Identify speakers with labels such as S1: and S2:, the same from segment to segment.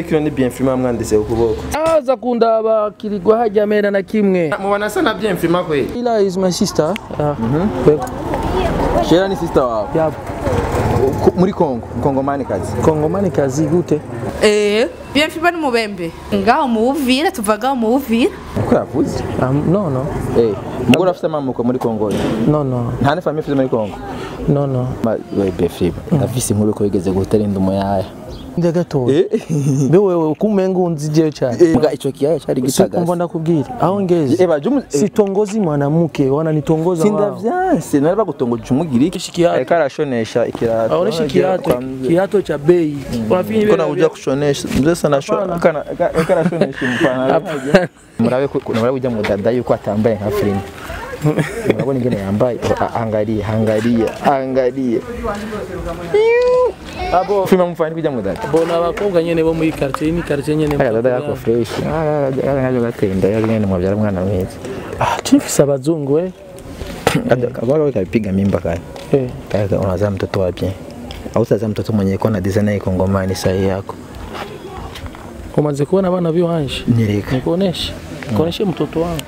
S1: kino ni bienfima mwanditse ku kuboko.
S2: Aza kundaba kirigwa hajya mera na kimwe.
S1: Mubona asa na bienfima kweli
S2: ila is my sister. Ah, kweko.
S1: shera ni sister wawe
S2: Yabo.
S1: Ku- muri Kongo mkongomani kazi?
S2: Kongomani kazi gute.
S3: Eh, bienfima ni mubembe. Ngaho mu Uvira tuva ngaho mu Uvira
S1: uko yavuze
S2: um, no no.
S1: Eh mugore afite amamuko muri Kongo
S2: no no.
S1: Nta ne famille afite muri Kongo
S2: no no.
S1: Ma we befima ndafise inkuru ko yigeze gutera inda umuyaya
S2: nde gatoya Bewe wewe kumenga unzijeyo cyane
S1: mbwa ico kiyaya gitagaza.
S2: sikumva ndakubwira aho ngeze
S1: eba jumu
S2: sitongozi mwanamke wananitongoza
S1: sinda
S2: wao.
S1: vyanse nari bagutongoje umugiriki
S2: Shikiato.
S1: ariko arashonesha ikirato.
S2: Aonesha kiato kiato cha bei. Unafikiri
S1: Mbona
S2: vile
S1: uja kushonesha. Mzee sana
S2: Hapana.
S1: kana kana arashonesha mpana murabe ko murabe ujya mu dada yuko atambaye nka filime murabona ingene yambaye angalia angalia angalia
S2: abo
S1: fima mufanye kujya mudata
S2: bona abakobwa nyene bo muri quartier ni quartier nyene
S1: aya dada yako fresh aya gatenda yari ngene mwabyara mwana mwiza
S2: ah tunifisa abazungu eh
S1: kabwa kapiga mimba kale
S2: eh
S1: kaka unazaa mtoto wa bien au sasa mtoto mwenye iko na design yake kongomani sahi yako
S2: umaze bana vyo hanshi.
S1: Nireka.
S2: nikuoneshe koneshe mtoto wangu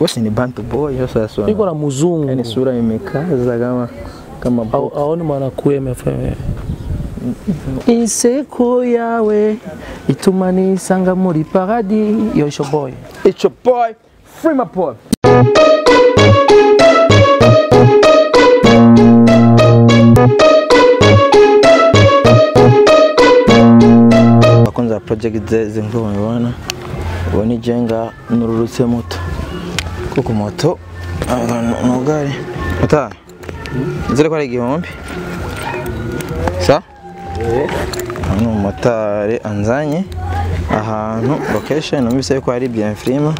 S1: wewe ni bantu boy sasa
S2: niko na muzungu
S1: yani sura imekaza kama kama
S2: Au- aone mwana mefeme inseko yawe ituma nisanga muri paradi yosho boy.
S1: It's your boy free my boy bakunzi ba project zeze nk'uko mubibona ubu ni jenga nururutse moto. Kuko moto ni gare. Motari nzere ko ari igihumbi? Sa? Ni umumotari anzanye. Ahantu location numvise yuko hari bienfrima.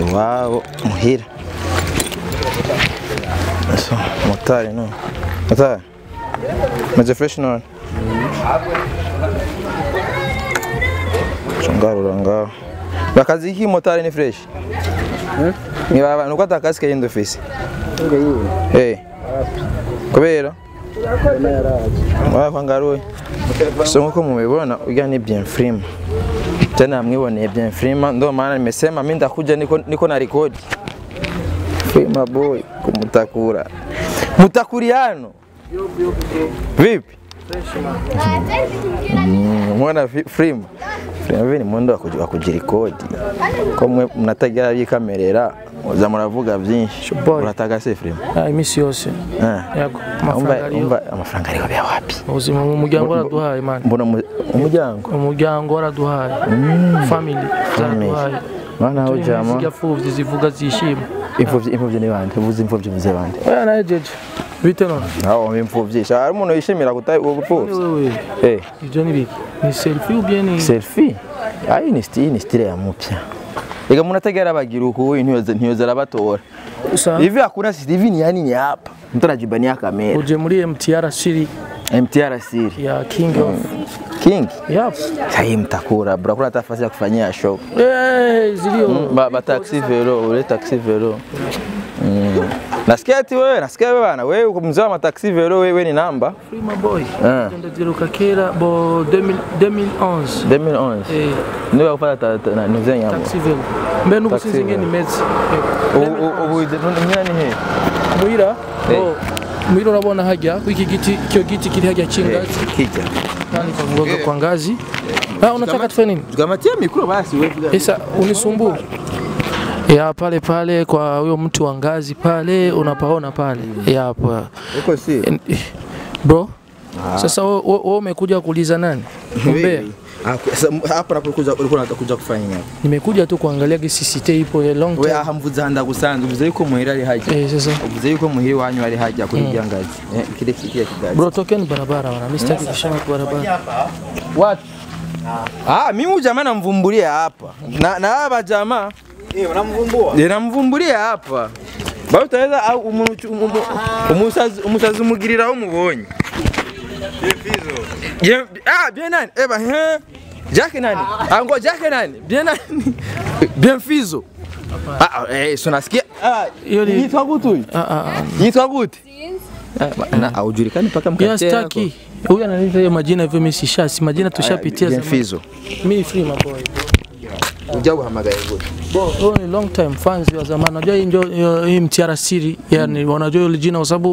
S1: Iwabo muhira. Motari no. Motari maze fresh none. Chungarura ngaho. Bakazi iki motari ni fresh? Niba nuko atakazi kagenda ufise eh. Kubera wapangaruye so nkuko mubibona urya ni bienfrima tena mwiboneye bienfrima ndo maana nimesema mimi ndakuja niko, niko na rekodi Frima boy kumutakura. Mutakuriano. Vipi? Mm, mwana Frima Frima ni mwendo wa kujirikodi ko mwe mnatagira bikamerera uza muravuga byinshi. Urataga se Frima
S2: ah imisi yose. Yako
S1: Umva
S2: amafaranga
S1: ariko bya wapi?
S2: Ubuzima umuryango waraduhaye man.
S1: mbona umu- umuryango?
S2: Umuryango waraduhaye. Family zaraduhaye.
S1: Mwana aho jama?
S2: zirya pfuvyi zivuga zishima.
S1: Imfuvyi imfuvyi ni bande? Uvuze imfuvyi uvuze bande?
S2: Oya naye jeje. Bite none
S1: aho imfuvyi sha hari umuntu yishimira kuta ubupfuvyi
S2: wewe
S1: eh.
S2: Ivyo ni biki ni selfie ubye ni
S1: selfie? Ayi ni style ni style ya mupya. Ega munategera abagiruko abagira uku ntiyoza ntiyoza arabatora
S2: Ivi
S1: hivi hakuna ni yani ni hapa mtu anajibania kamera.
S2: Uje muri MTR Siri.
S1: MTR siri
S2: ya King of
S1: King?
S2: Yep.
S1: Kai mtakura bro kuna tafasi ya kufanyia show.
S2: Eh zilio.
S1: Ba, ba taxi velo ule taxi velo. Mm. Nasikia ati wewe nasikia wewe bana wewe uko mzee wa mataxi velo wewe ni namba?
S2: Free my boy.
S1: Ah.
S2: ndaziruka kera bo 2000 2011
S1: 2011
S2: eh.
S1: Niwe na nuze nyamo
S2: taxi velo mbe nubu
S1: Taxi
S2: ni
S1: mezi.
S2: imeze
S1: ubu nani he
S2: Muira.
S1: Eh.
S2: oh, muhira unabona haja? Kwiki giti kio giti kiri haja chingazi
S1: kija
S2: Nani kwa ngoga kwa ngazi? Ah unataka tufanye nini?
S1: Tukamatia mikro basi wewe.
S2: Sasa unisumbue ya pale pale kwa huyo mtu wa ngazi pale unapaona pale. Ya hapa
S1: uko si?
S2: Bro? Ah. sasa wewe umekuja kuuliza nani? Mbea.
S1: Ah, na hapa nakuja ulikuwa unataka kuja kufanya nini?
S2: Nimekuja tu kuangalia GCCT ipo ya long time
S1: Wewe hamvuza handa gusanzwe uvuze yuko muhira ari haja.
S2: eh sasa.
S1: Uvuze yuko muhira wanyu ari haja kuingia irya ngazi. Eh, kile kile kigazi.
S2: Bro tokeni barabara wana. Mimi sitaki kushana kwa barabara.
S1: What? Ah mimi huyu jamaa namvumbulia hapa. Na na hapa jamaa
S4: Eh,
S1: namvumbulia hapa. Bado utaweza au umusazi umugirira aho umubonye Ah bien nani? Eba he Jack nani? Ango Jack nani? Bien nani? Bien Fizo. Ah ah, eh so nasikia. Ah
S2: Hiyo ni-
S1: yitwa gute huyu?
S2: Ah ah
S1: yitwa Ah, na aujulikani paka
S2: staki Huyu ananiita hiyo majina hivyo mimi sishasi. Majina tushapitia
S1: Bien. Fizo.
S2: Mimi free my boy.
S1: Ujya uhamagaye gute?
S2: Bo, huyu ni long time fans wa zamani. Unajua hii ndio hii mtiara siri. Yani wanajua ile jina kwa sababu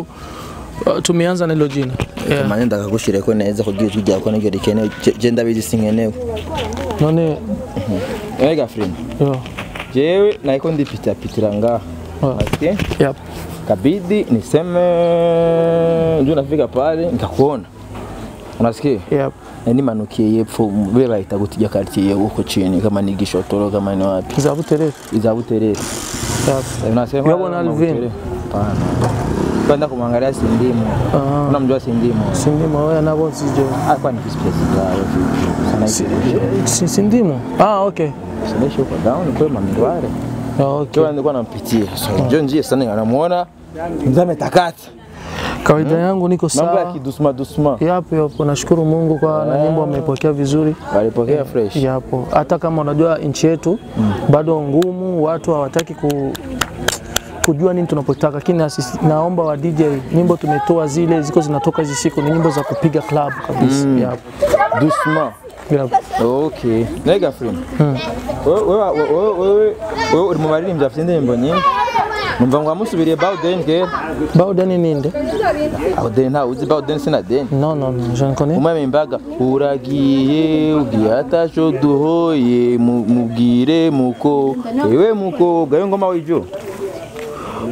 S2: uh, tumeanza na hilo jina. Yeah.
S1: Mane ndakagushireko neza kugira tujya ryawe niryo rikenewe Je- je ndabizi sinkenewe.
S2: None
S1: Ega friend.
S2: yo.
S1: Jewe naiko pita ngaha.
S2: Oh.
S1: Asikie?
S2: Yep.
S1: Kabidi niseme ndio nafika pale nikakuona. Unasikia?
S2: Yep.
S1: Na nimanukiye yepfo be bahita gutijya quartier yo huko chini kama ni Gishotoro kama ni wapi.
S2: Za Buterere.
S1: Izabuterere.
S2: sasa
S1: Unasema
S2: Yabo na Alvin.
S1: Hapana. Kwenda kumwangalia sindimo
S2: Ah.
S1: Unamjua sindimo
S2: Sindimo wewe bosi jo.
S1: Alikuwa ni kispesi
S2: za sindimo. Ah, okay.
S1: sindisho kwa down kwa Mamindware.
S2: Ah, okay.
S1: Kwa nilikuwa nampitia. So John Njie sana anamuona mzame takata.
S2: Kawaida hmm. yangu niko sawa.
S1: Mambo ya
S2: kidusuma
S1: kidusma dusma.
S2: Yapo yapo, nashukuru Mungu kwa na nyimbo amepokea vizuri.
S1: Walipokea fresh.
S2: Yapo, hata kama unajua nchi yetu bado ngumu, watu hawataki ku kujua nini tunapotaka, lakini naomba wa DJ nyimbo tumetoa zile ziko zinatoka hizi siku ni nyimbo za kupiga club kabisa. Mm. Yapo.
S1: Dusma.
S2: Yapo.
S1: Okay. Nega friend. Wewe wewe wewe wewe wewe uri mu baririmbyi bafite indirimbo nyinshi. Numva ngo wamusubiriye Bawden kera.
S2: ni ninde?
S1: Bawden nta uzi Bawden sina den.
S2: No no no, je ne connais.
S1: umwe imbaga uragiye ugiye ataco duhoye mubwire muko ewe muko gayo ngoma wijo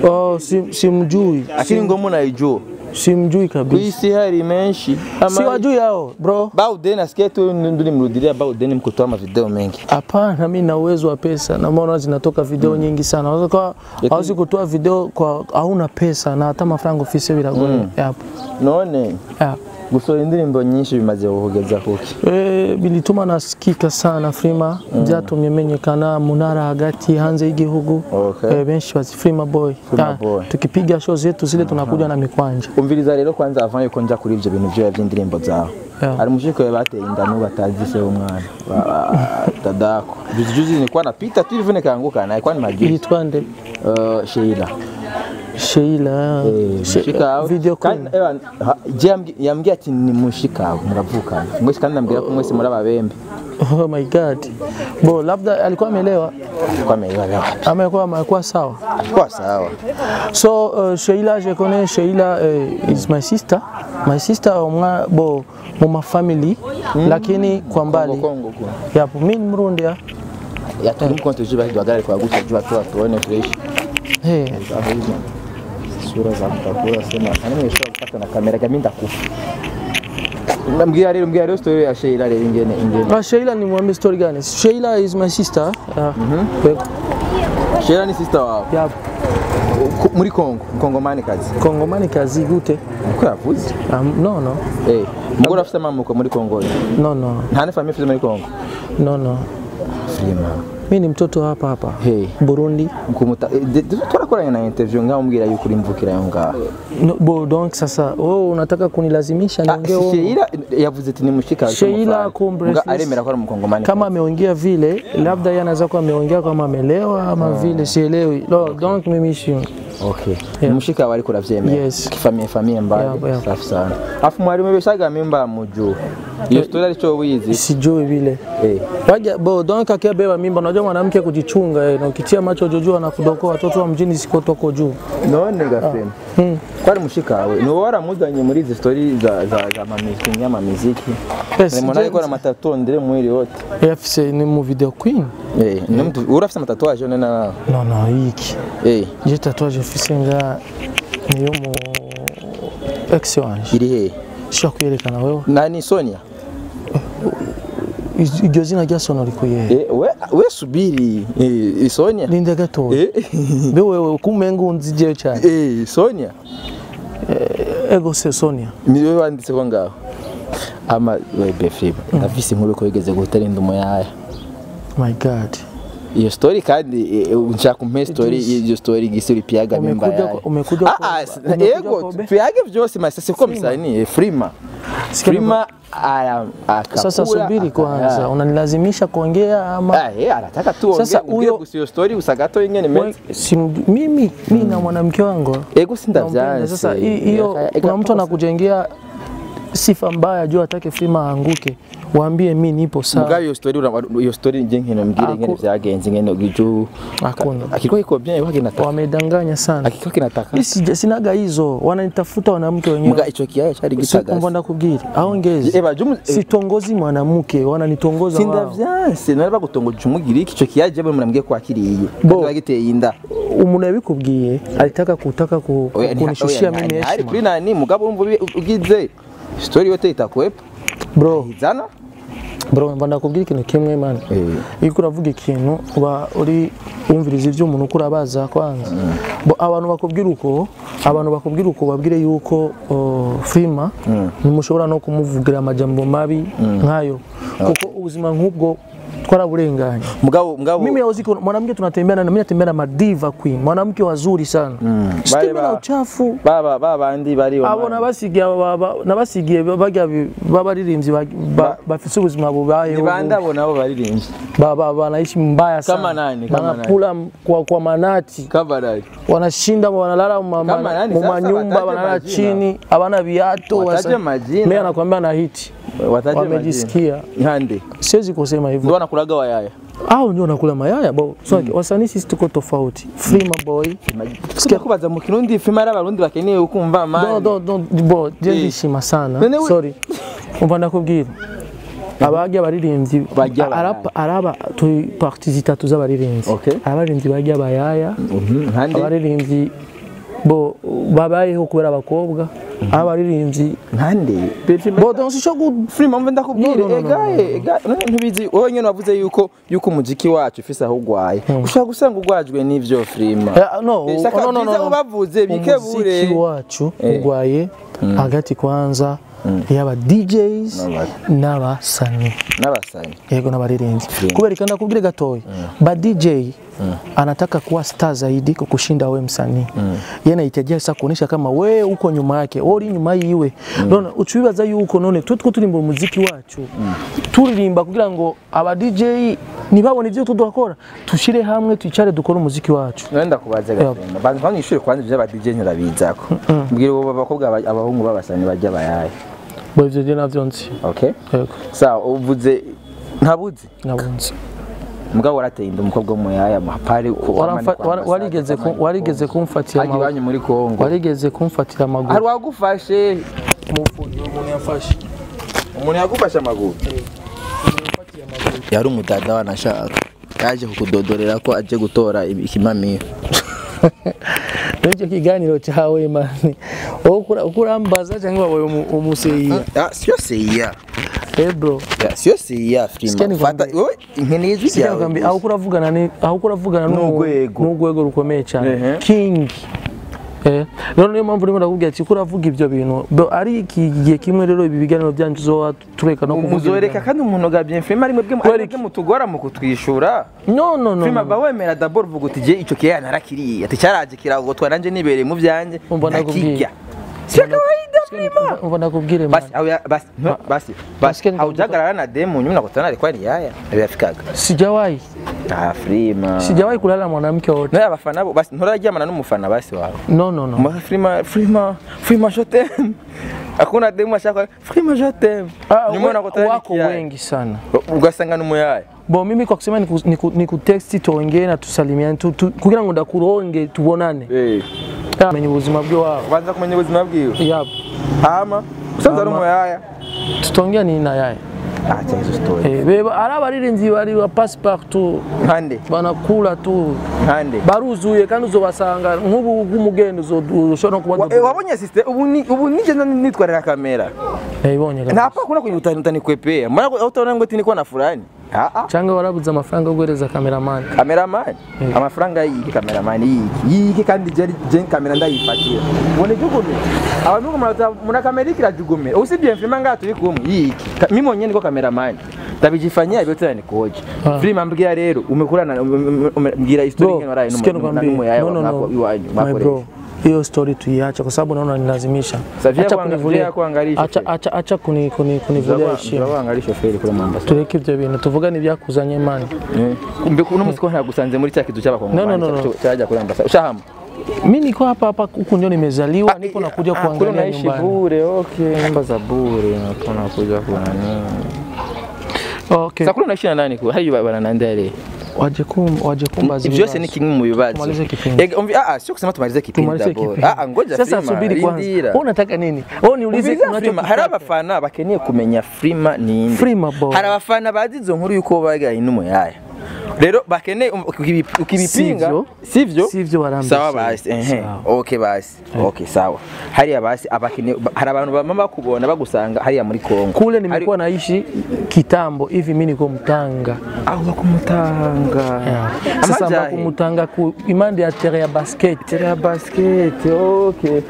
S2: Oh, si simjui.
S1: akiri ngoma unaijo
S2: Simjui kabisa.
S1: kwisi hali imeishi.
S2: Si wajui hao, bro.
S1: Baude nasikia tu nduri mrudilia Bawden mkutoa mavideo mengi
S2: Hapana, mimi na uwezo wa pesa na maana zinatoka video mm. nyingi sana. Unaweza kwa hauwezi kutoa video kwa hauna pesa na hata mafaranga ofisi Mm. Yapo.
S1: none
S2: Yapo.
S1: Gusohora indirimbo nyinshi bimaze kugeza kuki
S2: Eh, bilituma nasikika sana Frima byatumye menyekana mu ntara hagati hanze y'igihugu
S1: Okay.
S2: e, benshi bazi Frima boy.
S1: Frima
S2: Ah,
S1: boy.
S2: tukipiga show zetu zile tunakuja na mikwanja.
S1: Umviriza rero kwanza avant yuko nja kuri ibyo bintu vyoya vy'indirimbo zawe hari umushiko we bateye inda n'ubu umwana. Dadako. Juzi nilikuwa napita tu hivi nikaanguka na kwa ni magi
S2: yitwa nde
S1: Uh, Sheila
S2: Sheila.
S1: Mushika
S2: video
S1: Kandi, yambwiye ati ni mushika muravukana mwese kandi nambwira ko mwese muri ababembe
S2: oh my god. Bo labda alikuwa amelewa
S1: alikuwa ameelewa
S2: amekuwa alikuwa sawa.
S1: Kwa sawa.
S2: So uh, Sheila, je connais Sheila uh, is my sister. My sister mwa bo mu ma family lakini kwa mbali.
S1: Kongo Kongo
S2: Yapo. Mimi Mrundi ya.
S1: ya turi mu konti jiba hidwagara kwa gucha jiba tu tuone fresh.
S2: Hey,
S1: sura za mtakura sema nimeshika kupata na kamera kama ndakufa mbwira leo mbwira leo story ya Sheila leo ingene ingene
S2: ah, Sheila ni mwambie story gani? Sheila is my sister. Yeah.
S1: Sheila ni sister wao
S2: Yapo.
S1: Muri Kongo Kongomani kazi
S2: Kongomani kazi gute?
S1: uko yavuze
S2: Um, no no.
S1: eh mugora afite amamuko muri Kongo
S2: No no.
S1: nta ne famille afite muri Kongo
S2: No no.
S1: Frima
S2: Mimi ni mtoto hapa hapa.
S1: Hey.
S2: Burundi.
S1: kumuta eh, twarakoranye na interview ngaho mbwira yuko uri mvukira yo ngaho
S2: No, bo donc sasa wewe oh, unataka kunilazimisha
S1: Ah,
S2: niongee ah,
S1: Sheila yavuze ati nimushika
S2: Sheila sis-
S1: aremera kwa mkongomani
S2: kama ameongea vile, labda yeye anaweza kuwa ameongea kama amelewa ama vile, sielewi. No, donc mimi si
S1: Okay. Yeah. mushika wali ariko uravyemera.
S2: Yes.
S1: kifamia famiye mbali.
S2: Yeah, yeah.
S1: Safi sana. Afu mwalimu mubeshaga mimba muju. Iyo story alicho wizi.
S2: sijui vile
S1: Eh.
S2: waja bo akiabeba mimba, unajua mwanamke kujichunga eh, na ukitia macho jojua na kudokoa watoto wa mjini sikotoko juu
S1: Ah.
S2: Hmm.
S1: Kwani mshika awe. Ni wara muri story za za za mamiziki ya mamiziki.
S2: Yes,
S1: mwana na matatu ndire mwili wote.
S2: FC ni mu video queen
S1: Eh, ni mtu urafisa matatuaje nena.
S2: no no hiki.
S1: eh
S2: je tatuaje ofisi nga niyo mu ex
S1: iri he?
S2: kuyerekana wewe
S1: Nani Sonia?
S2: Iryo zina rya sono rikuye
S1: Eh, we we subiri. Eh, Sonia.
S2: ninde gatoya
S1: Eh.
S2: mbe wewe kumenga je cyane
S1: Eh, Sonia.
S2: ego se sonia.
S1: Niwe wanditse ko ngaho ama webe fiba ndavise inkuru ko wigeze gutarinda umuyaya
S2: my god.
S1: Iyo story kandi eh, nshaka umpe story iyo story gisuri piaga mimba
S2: Umekuja umekuja
S1: ah
S2: kwa- piaga be-
S1: vyose masa siko msanii eh, frima Ara
S2: sasa subiri kwanza unanilazimisha kuongea ama
S1: ah eh anataka tu
S2: Sasa
S1: ongea
S2: huyo-
S1: sio story usagato ingene
S2: mimi mi na mwanamke wangu
S1: ego
S2: sinda
S1: sindavyanse
S2: sasa hi- hiyo kuna mtu anakujengea sifa mbaya juu atake Freema aanguke, waambie mi nipo sawa.
S1: hiyo story hiyo iyo story nje na mgire
S2: ngene
S1: ngene vyagenze ngene giju
S2: Hakuna.
S1: akiko iko bien wake nataka
S2: Wamedanganya sana.
S1: akiko kinataka
S2: Mimi sinaga hizo, wananitafuta wanamke
S1: wenyewe.
S2: wenyewe.
S1: hicho kiaya cha
S2: Si-
S1: gitagaza
S2: Mbona kugiri aongeze
S1: eba jumu
S2: sitongozi mwanamke wananitongoza
S1: sinda
S2: wao.
S1: vyanse nari kutongoza umugira kicho ico jebe mwanamke kwa akili hiyo
S2: Bo.
S1: bagiteye inda
S2: umuntu yabikubwiye alitaka kutaka ku, kunishushia mimi heshima.
S1: Ari kuri nani mugabo urumva ugize story yote itakwepa
S2: bro.
S1: Izana
S2: bro mba ndakubwira ikintu kimwe man?
S1: Eh.
S2: iyo uravuga ikintu uba uri wumviriza ivyo umuntu uko urabaza kwanza. Bo, abantu bakubwira uko abantu bakubwira uko babwire yuko uh, Freema ntimushobora no kumuvugira amajambo mabi nkayo. Kuko ubuzima nk'ubwo twaraburenganya
S1: mgao mgao.
S2: Mimi hauzi mwanamke tunatembea na mimi natembea na madiva queen. Mwanamke wazuri sana.
S1: Mm.
S2: sitembe na uchafu.
S1: Baba baba babandi bari
S2: abo nabasigiye aba- ba- nabasigiye barya bi- b'abaririmbyi ba- ba- bafise ubuzima bubayeho
S1: bandi abo nabo baririmbye
S2: baba baba wanaishi mbaya sana.
S1: Kama nani, kama
S2: wanakula kula kwa, kwa manati.
S1: Kama nani.
S2: Wanashinda wanalala mu
S1: nani?
S2: manyumba wanalala chini hawana viatu
S1: Wataje majina.
S2: mimi anakuambia na hiti.
S1: Wataje
S2: wamejisikia.
S1: Nkande
S2: siwezi kusema hivyo
S1: ndo wanakulaga wayaya?
S2: Au ndio nakula mayaya? Bo so, mm. wasanii sisi tuko tofauti. Freema boy.
S1: Sikia kubaza mu kirundi filime ari barundi bakeneye ukumva
S2: do
S1: mani
S2: do do bo je
S1: Eh.
S2: ndishima sana.
S1: Nene,
S2: sorry. Umva ndakubwira abajya abaririmbyi araba araba tu parti zitatu z'abaririmbyi
S1: Okay.
S2: abaririmbyi bajya bayaya.
S1: -hmm.
S2: abaririmbyi bo babayeho kubera abakobwa mhm. abaririmbyi
S1: nkande
S2: bodonse icyo
S1: gufilima mve ndakubwire egaye ntibizi wowe nyine wavuze yuko yuko umujiki wacu ufise aho ugwaye. Mhm. Ushobora gusanga ugwajwe n'ivyo filima
S2: eh, ah,
S1: eh, oh,
S2: sakabyiza
S1: ubavuze bikebure
S2: umuziki wacu
S1: eh.
S2: ugwaye mm. hagati kwanza mm. yaba DJs n'abasani.
S1: N'abasani.
S2: Yego n'abaririmbyi. Kubera ikanda kubwire gatoya mm. ba DJ anataka kuwa star zaidi kukushinda we msanii. Mm. yeye anahitajia sasa kuonesha kama we uko nyuma yake wewe iwe. Nyuma yiwe none ucubibaza yuko none twe two turimba umuziki wacu turirimba kugira ngo aba DJ ntibabone ibyo tudakora tushire hamwe twicare dukora umuziki wacu
S1: nenda kubaza gatemba banza mpamwe ishuri kwanza ivyo aba DJ nyarabizako mbwira ubu bakobwa aba- abahungu babasanye bajya bayaye
S2: bo ivyo je navyo nzi.
S1: Okay?
S2: Yego.
S1: Sawa uvuze ntabuzi
S2: nabunzi
S1: mugabo warateye inda umukobwa w'umuyaya mapari
S2: warigeze ku- warigeze kumfatira amaguru.
S1: banyu muri Kongo
S2: warigeze kumfatira
S1: hari
S2: amaguru
S1: wagufashe
S2: umufundi umuntu yafashe.
S1: Umuntu yagufashe amaguru? Yari umudada wanashaka. Yaje kukudodorera ko aje gutora don
S2: icyo kiganiro cyawe mani wowe ukurambaza cyangwa wabaye umuseyiya
S1: ah,
S2: ah,
S1: siyo seyiya ebro
S2: siyo
S1: seyiya
S2: firima
S1: fata wowe nkeneye ijwi ryawe
S2: aho ukuravugana
S1: n'urwego
S2: rukomeye cyane
S1: kingi
S2: king Eh, niyo mpamvu urimo ndakubwira ati kuravuga ibyo bintu? Ari iki gihe kimwe rero ibi biganiro byanyu uzoba tureka no kuvuga
S1: muzoreka kandi umuntu ga bien frima rimwe bwe mwebwe mutugora mu kutwishura.
S2: No no no,
S1: ba wemera d'abord uvuga uti je ico kiya narakiriye ati cyaraje kiragotwa nanje nibereye mu byanje
S2: Umva ndakubwiye.
S1: Sio kawaida frima
S2: umva ndakubwire
S1: basi basi basi basi.
S2: Basi
S1: na demu nyuma nakutana alikuwa ni yaya yafikaga
S2: sijawahi.
S1: Ah frima
S2: sijawahi kulala na mwanamke wote.
S1: Abafana bo basi nturajyamana n'umufana basi wawe
S2: no no no.
S1: Frima frima frima je hakuna demu ashaka frima je
S2: Ah,
S1: nyuma nakutana
S2: wako wengi sana.
S1: Ugasanga ni umuyaya
S2: Bo mimi kwa kusema niku, niku, niku tuongee na tusalimiane tu, tu, kugira ngo ndakuronge tubonane.
S1: eh
S2: Menye ubuzima bwe wao.
S1: ubanza kumenya ubuzima bwiwe
S2: Yep.
S1: Ama usanze ari umuyaya
S2: Tutongea ni na yaya.
S1: acha hizo story.
S2: Eh, beba ari nzi bari wa passepartout
S1: Bana
S2: banakula tu.
S1: Nkande
S2: baruzuye kandi uzobasanga nk'ubu bw'umugeni uzoshobora no
S1: Wa-
S2: kuba
S1: eh, wabonye sister ubu ni ubu nije nitwarira kamera.
S2: Eh, ibonye Na
S1: hapa kuna kwenye utani kwepea. maana utaona ngo kwa na fulani
S2: Cyangwa warabuze amafaranga yo guhereza cameraman.
S1: cameraman amafaranga yiki hii. yiki yiki kandi jeni je kamera ndayifatira. Ubone jugume. Abantu murata muna kamera la jugume. Usibye mfilima nga turi kumwe yiki. Mimi mwenyewe niko kameramani. Tabijifanyia hivyo tena nikoje
S2: Ah.
S1: filma mbwira rero umekula na mbwira historia
S2: nwa
S1: ngeno
S2: Sike
S1: nukambi.
S2: No, no, no.
S1: iwanyu
S2: bro, hiyo story tuiache kwa sababu naona nilazimisha. Acha kunivulia,
S1: kuangalisha
S2: acha acha acha kuni kuni kunivulia heshima.
S1: Turabangarisha shoferi kuri Mombasa
S2: Tureke ibyo bintu tuvugane ibyakuzanye mani.
S1: kumbe kuno musiko ntagusanze muri cya kwa cy'abakongo
S2: No, no, no,
S1: kuri Mombasa ushahama
S2: mimi niko hapa hapa huku ndio nimezaliwa, niko nakuja
S1: Ah, kule
S2: kuangalia
S1: unaishi
S2: Naishi
S1: bure, okay, nyumba za bure, nakuja kuna nini?
S2: Okay.
S1: Sasa kuna naishi na nani kule? Hayo bana na ndele.
S2: Waje kum waje kumbaza.
S1: Ibyo byose ni kimwe mu bibazo.
S2: Tumalize kipindi.
S1: Umvi- ah, ah, sio kusema tumalize kipindi. Ah, ah, ngoja
S2: Sasa subiri kwanza. Wewe unataka nini? Wewe niulize unachokitaka.
S1: hari abafana bakeneye kumenya Frima ni inde.
S2: Frima bo
S1: Hari abafana bazi izo nkuru yuko bagaye n'umuyaya. Rero bakene um, ukibi- ukibipinga
S2: Sivyo.
S1: sivyo?
S2: Sivyo warambye.
S1: sawa basi ehe. Okay basi okay sawa. Hariya basi abakene hari abantu bamama bakubona bagusanga hariya muri Kongo.
S2: Kule nimekuwa naishi kitambo hivi mimi niko Mtanga.
S1: aho bakumutanga
S2: Sasa
S1: Amajahe.
S2: bakumutanga ku imande ya terre ya basket.
S1: terre ya basket okay.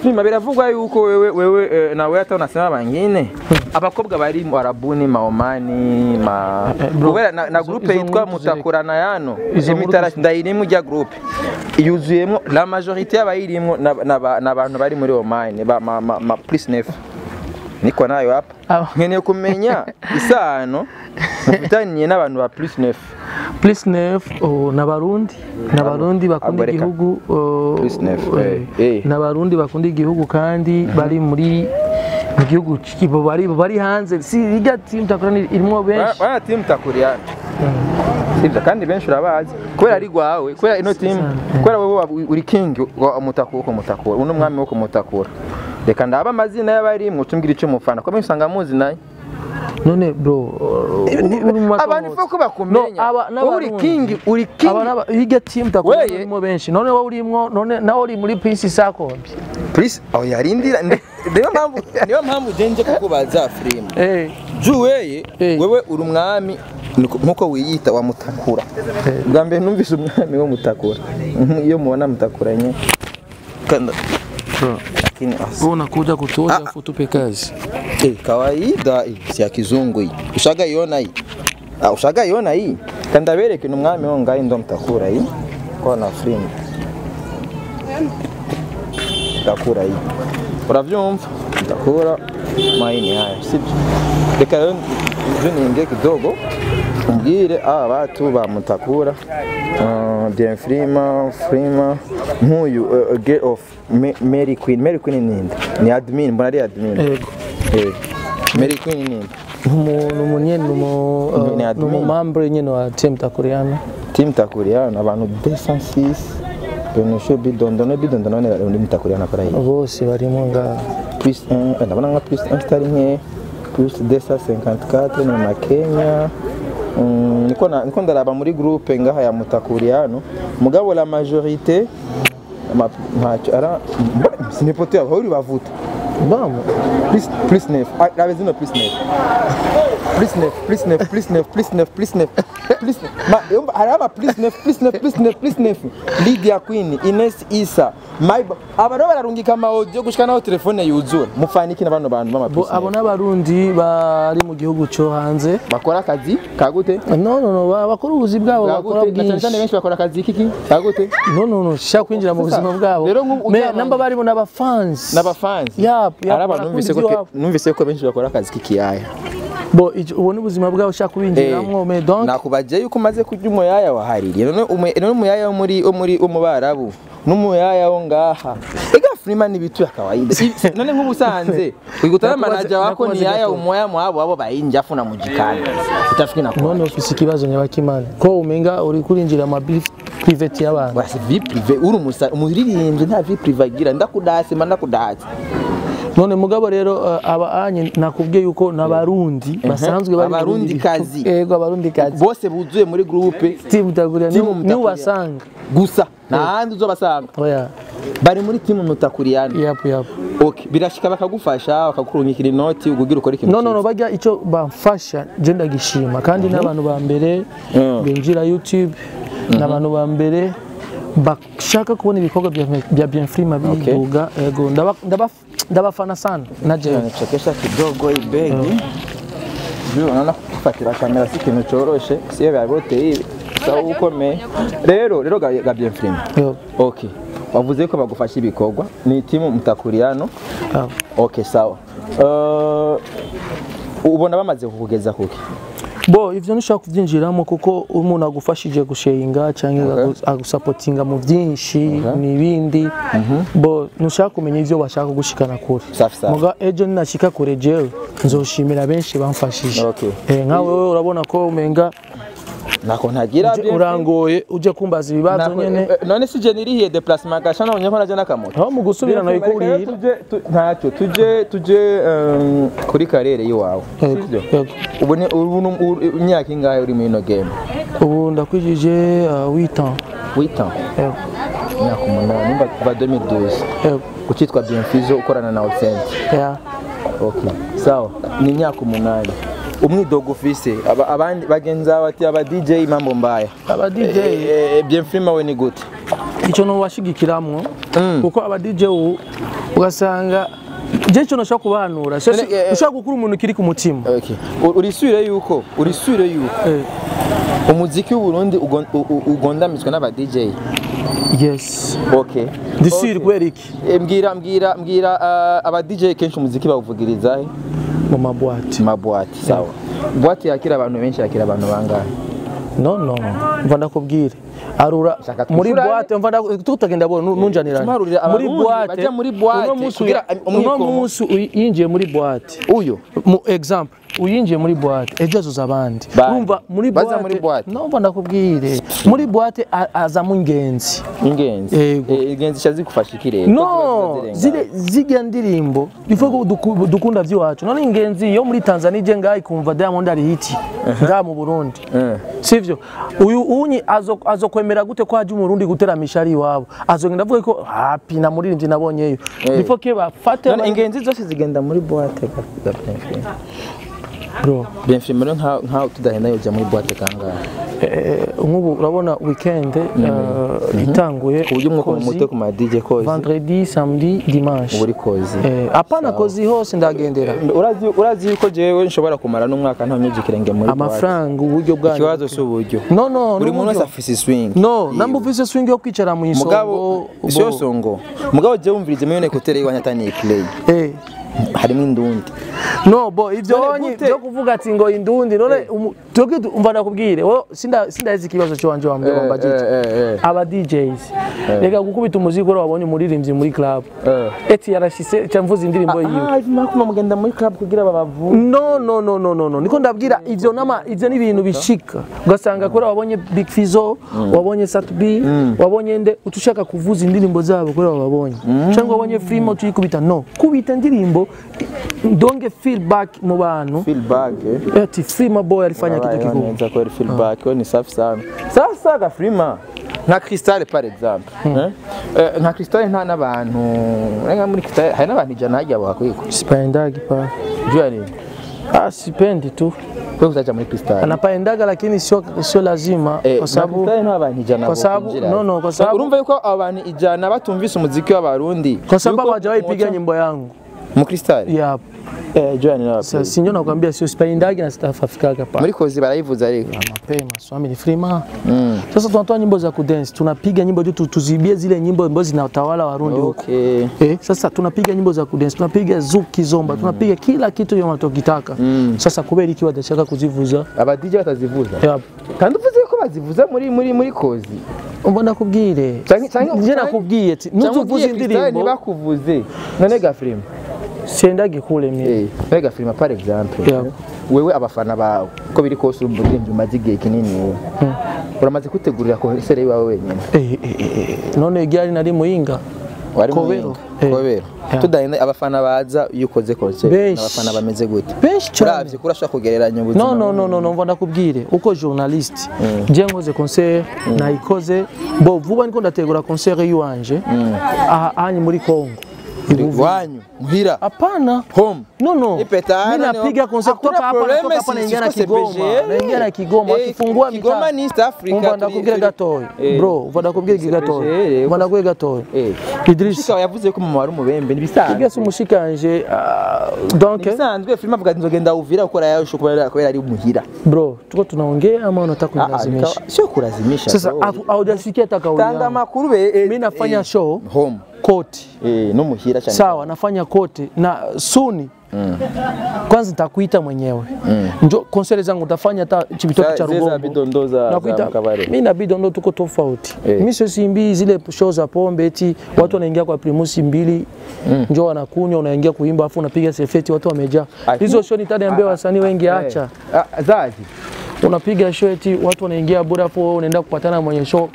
S1: Prima bila biravugwa yuko wewe wewe na wewe hata unasema bangine abakobwa bari mu Arabuni maomani ma
S2: Eh,
S1: na, na groupe yitwa
S2: nkuru
S1: tugakorana yano ndayirimo gurupe yuzuyemo la majorite y'abayirimo ni abantu bari muri omayini ba purisi nefu niko nawe
S2: wapa
S1: nkeneye kumenya isano mufitaniye n'abantu ba purisi nefu
S2: purisi nefu ni abarundi ni abarundi
S1: bakunda
S2: igihugu
S1: ni
S2: eh,
S1: eh. eh.
S2: abarundi bakunda igihugu kandi mhm. bari muri mu gihugu bari hanze. Si iriya timu takura irimo benshi.
S1: bariya timu takura sibyo kandi benshi urabazi. Kubera ari gwawe kubera ino timu kubera wowe uri king umutakura ukumutakura uno mwami wo kumutakura. Reka ndaba amazina y'abari mucumbwira icyo mufana kuko usanga muzi na yo
S2: none bro eh,
S1: abantu uko bakumenya. Uri king uri king.
S2: hirya
S1: timu
S2: takurimo benshi. None wowe urimo none nawe uri muri pisi sakombe
S1: pisi aho oh, yarindira niyo mpamvu niyo mpamvu ugenje kukubaza firimu
S2: eh.
S1: Eh juu weye
S2: Eh.
S1: wewe uri umwami nkuko wiyita wa mutakura bwa mbere numvise umwami wo mutakura. Iyo mubona mutakuranye
S2: unakuja kutuoja afu tupe kazi.
S1: Eh, kawaida si ya kizungu hii. Ushagaiona hii? Ah, ushagaiona hii? Kandabereke ni umwami wo ngahi ndo mtakura hii. Kwa na frame mtakura hii. Uravyumva chakula maini haya sibyo reka rero nzinenge kidogo mbwire aba batu bamutakura Diane Frima Frima nkuyu get off Mary Queen. Mary Queen ninde ni admin mbona ari admin.
S2: Yego
S1: Mary Queen ninde
S2: umuntu munyene
S1: umu
S2: membre nyene wa team takuriana
S1: team takuriana abantu 206 Dono shobi e dono dono bi e dono dono ne e mutakuriana para hiyo
S2: bose barimo ngaho
S1: plus 1 ndabona nka plus 1 stari nke plus 254 ni makenya Mm, niko ndaraba muri groupe ngaha ya mutakuriano. Mugabo la majorité ma- ntacyo ara sinipoto yabo uri bavuta
S2: bamo
S1: plus plus 9 rabe zino plus 9 plus 9 plus 9 plus 9 plus 9 plus 9 plus ma yumva hari aba plus 9 plus 9 plus 9 plus 9 Lydia Queen Ines Isa Maiba aba rero bararungika ama audio gushika naho telefone yuzura mufaniki na bano bantu bama plus
S2: abo
S1: 9
S2: n'abarundi bari mu gihugu cyo hanze.
S1: Bakora akazi kagute?
S2: No no no ba- bakora ubuzi bwabo bakora
S1: na cyane cyane
S2: bwinshi
S1: benshi bakora akazi kiki? Kagute?
S2: No no no shaka kwinjira mu buzima bwabo. Me- namba barimo n'abafans
S1: hari abantu numvise ko benshi bakora akazi k'ikiyaya
S2: bo ubu ni ubuzima bwawe ushaka kubinjiramo eh,
S1: nakubajya yuko umaze kurya umuyaya wahaririye none umuyaya wo muri umubarabu n'umuyaya wo ngaha Freeman ni vitu ya kawaida. None nk'ubusanze
S2: wigutana
S1: manager wako ni yaya umoya mwabo wabo bayinja funa mujikana. Utafikiri nakuwa.
S2: None ufisi kibazo nyabakimana. Ko umenga uri kurinjira ma beef private y'abantu.
S1: Basi vie private uri musa umuririmbye nta vie private gira ndakudase mandakudatse.
S2: None mugabo rero uh, aba anye nakubwiye yuko n'abarundi basanzwe bari
S1: Abarundi
S2: bindi
S1: kazi.
S2: yego abarundi kazi
S1: bose buzuye muri groupe.
S2: Team tagurira
S1: Team
S2: ni ubasanga
S1: gusa nta handi uzobasanga
S2: oya.
S1: Bari muri timu mutakuriyana
S2: yapu yapu
S1: okay birashika bakagufasha bakakurungikira inoti ugugira ukora ikintu
S2: no no no bajya icyo bamfasha je ndagishima. Kandi n'abantu ba mbere binjira youtube. N'abantu ba mbere bashaka kubona ibikorwa bya ndaba- ndaba- ndabafana sana na jewe
S1: Anachekesha kidogo hii begi. Juu unaona kufatira kamera si ikintu cyoroshe siyo bibote hivi sawa ukomeye rero rero ga
S2: Yo,
S1: okay wavuze ko bagufasha ibikorwa ni timu mtakuriyano
S2: ah.
S1: okay sawa. Uh, ubona bamaze kukugeza kuki?
S2: Bo ivyo ntushaka kuvyinjiramo kuko umuntu agufashije gushinga cyangwa agusapotinga mu byinshi n'ibindi bo ntushaka kumenya ivyo bashaka gushikana kure. Muga ejo ninashika kure jewe nzoshimira benshi bamfashije. Eh, nkawe wewe urabona ko umenga
S1: nako ntagira
S2: urangoye uje kumbaza ibibazo nyene.
S1: eh, eh, none si je nirihiye deplacement gasha nabonye ko naje n'akamoto.
S2: Aho mu gusubira nawe ko urihira
S1: ntacyo tuje tuje kuri karere y'iwawe. Sibyo
S2: yego.
S1: ubu ni imyaka ingahe uri muri ino game?
S2: Ubu ndakwijije uh, 8 ans.
S1: Wita
S2: yego
S1: imyaka umunani nimba kuva 2012
S2: yego
S1: ukitwa Bienfizo ukorana na Ausente
S2: yeah.
S1: okay sawa. Ni imyaka umunani. Umwidogo ufise aba- abandi bagenzi bawe ati aba DJ mambo mbaya.
S2: Aba DJ
S1: Eh, eh, Bienfrima we ni gute.
S2: Icyo nubashigikiramwo
S1: Mm.
S2: kuko aba DJ ubu ugasanga je icyo nashaka kubahanura
S1: Eh, eh, eh.
S2: ushaka gukura umuntu kiri ku mutima.
S1: Urisubire yuko urisubire yuko.
S2: Eh,
S1: umuziki w'u Burundi ugon- u- u- ugondamizwa n'aba DJ
S2: yes.
S1: Okay
S2: disiri kubera iki
S1: Eh, mbwira mbwira mbwira uh, aba DJ kenshi umuziki bawuvugiriza he
S2: mu mabwati.
S1: Ma boîte sawa boîte yakira abantu benshi yakira abantu bangahe
S2: no no mva ndakubwire arura muri boîte mva tutagenda bo nu- nunjanirana muri boîte
S1: muri boîte
S2: uno munsi uyi- yinjiye muri boîte
S1: uyu
S2: mu example. Uyinjiye muri boîte. Ejo azoza abandi. Urumva muri
S1: Baza muri boîte.
S2: no mva ndakubwire. Muri a- azamo ingenzi.
S1: Ingenzi. Eh, ingenzi cha zigufasha iki rero?
S2: No! Zile zirya ndirimbo. Bifo ko duku- dukunda vy'iwacu none ingenzi yo muri tanzania ije ngaha ikumva diamond ari hiti ngaha mu burundi.
S1: Eh.
S2: sivyo? Uyu unyi azo- azokwemera gute ko haje umurundi guteramisha ari iwabo? Azogenda avuga ko hapi na muririmbyi nabonyeyo.
S1: Eh.
S2: bifo ke bafate
S1: ingenzi zose zigenda muri Bienfrima
S2: bro.
S1: Bienfrima rero nka nka tudahenda yoja muri boîte kangahe
S2: eh, nk'ubu urabona weekend eh, itanguye
S1: ku buryo umwuka mu
S2: kozi,
S1: mutwe ku ma DJ kozi
S2: vendredi samedi dimanche.
S1: Uba uri kozi
S2: Eh, apana kozi hose ndagendera
S1: urazi yuko jewe nshobora kumara n'umwaka nta myuga ikirenge muri
S2: amafaranga uburyo bwanyu
S1: ikibazo si uburyo
S2: no no
S1: buri muntu wese afise swing.
S2: No namba ufise swing yo kwicara mu
S1: mugabo
S2: isongo
S1: si yo songo. Mugabo je wumvirize muri ekotere yiwanya ataniye play
S2: eh.
S1: Harimo indundi.
S2: No bo
S1: gute?
S2: byo kuvuga ati ngo indundi none du- umva nakubwire sindazi ikibazo cyo wanje wambye wamba jije aba DJs reka gukubita umuziki uri wabonye umuririmbyi muri club. Eti yarashise cyamvuza indirimbo yiwe.
S1: makuma mugenda muri club kugira babavu
S2: no no no no no no. Niko ndabwira ivyo nama ivyo ni ibintu bishika. Ugasanga kora wabonye Big Fizzo wabonye Sat B wabonye nde? Utushaka kuvuza indirimbo zabo kora wabonye. Cyangwa wabonye Frimo tuyikubita? No. Kubita indirimbo donge feedback mu bantu
S1: feedback
S2: ati Frima boy alifanya kitu kikubwa
S1: anaanza kweli feedback we ni safi sana. Sasa gafrima na Crystal par exemple eh? Eh, nka Crystal nta n'abantu renga muri Crystal hari n'abantu ijana hajya bakwiko
S2: sipendaga pa.
S1: Jua nini?
S2: Ah sipendi tu.
S1: Wewe utaja muri Crystal.
S2: Anapaendaga lakini sio sio lazima.
S1: Eh,
S2: kwa sababu
S1: na abantu ijana
S2: kwa sababu- no, no, kwa sababu-
S1: urumva yuko abantu ijana batumvise umuziki w'abarundi
S2: kwa sababu hawajawahi piga nyimbo yangu
S1: mu Crystal
S2: ya
S1: eh jua nini
S2: Sasa sinyo nakwambia sio sipendaga na sitafafikaga pa
S1: muri kozi barayivuza ariko
S2: mapema swami ni frima sasa tunatoa nyimbo za kudance tunapiga nyimbo tu tu- tuzibie zile nyimbo ambazo zinatawala warundi huko.
S1: Okay.
S2: Eh, sasa tunapiga nyimbo za kudance tunapiga zuki zomba tunapiga kila kitu yo matokitaka sasa kubeli ikiwa badashaka kuzivuza.
S1: Aba DJ atazivuza.
S2: Yap.
S1: kandi uvuze ko bazivuza muri muri muri kozi. Mbona kubwire?
S2: Nje nakubwiye ati nuzuvuza
S1: indirimbo.
S2: Indirimbo
S1: ntibakuvuze none gafilime
S2: mimi
S1: eh none gafilime par exemple wewe abafana bawe uko biri kose urumva uririmbyi umaze igihe kinini wowe. Uramaze kwitegurira konsere yiwawe wenyine?
S2: Eh, eh, eh, none gari nari muhinga
S1: wari
S2: Eh.
S1: kobero. Tudahenda abafana baza iyo ukoze konsere abafana bameze gute?
S2: Benshi cyane
S1: uravye ko urashobora kugereranya ubuzima
S2: no no no no mva ndakubwire. Uko journalist je nkoze concert nayikoze. Bo vuba niko ndategura concert yiwanje. Aha muri Kongo
S1: wanyu. Muhira.
S2: Hapana.
S1: Home.
S2: No no. Mimi napiga
S1: concept
S2: kutoka hapa kutoka hapa naingia na Kigoma. naingia na Kigoma.
S1: Kifungua
S2: mita
S1: Kigoma ni East Africa,
S2: ndakubwira
S1: turi-
S2: gatoya
S1: Eh.
S2: bro umva ndakubwira iki gatoya
S1: CPG,
S2: umva ndakubwira gatoya
S1: eh.
S2: Idris.
S1: Shika yavuze ko mama wari umubembe nibisanzwe
S2: igese umushikanje ah, donc?
S1: Nibisanzwe filime avuga nzogenda uvira ukora yasho kubera kubera ari muhira.
S2: Bro tuko tunaongea ama unataka
S1: Ah, ah,
S2: kunilazimisha
S1: nika- sio kulazimisha
S2: sasa haujasikia hata kauli
S1: tanga
S2: yangu?
S1: be eh,
S2: Mimi nafanya
S1: eh,
S2: show.
S1: home
S2: koti.
S1: Eh no muhira cyane.
S2: Sawa nafanya koti na suni. Mm. kwanza nitakuita mwenyewe. Mm. njo konsere zangu utafanya hata chibitoki cha rugombo. nakuita
S1: Mkabare.
S2: na bidondo tuko tofauti.
S1: Eh.
S2: Mimi sio simbi zile show za pombe eti watu wanaingia kwa primusi mbili mm. njo wanakunywa unaingia kuimba afu unapiga sefeti watu wamejaa.
S1: Ah,
S2: hizo show nitaniambia wasanii wengi acha.
S1: Ah, zaji.
S2: Unapiga show eti watu wanaingia bure afu unaenda kupatana mwenye show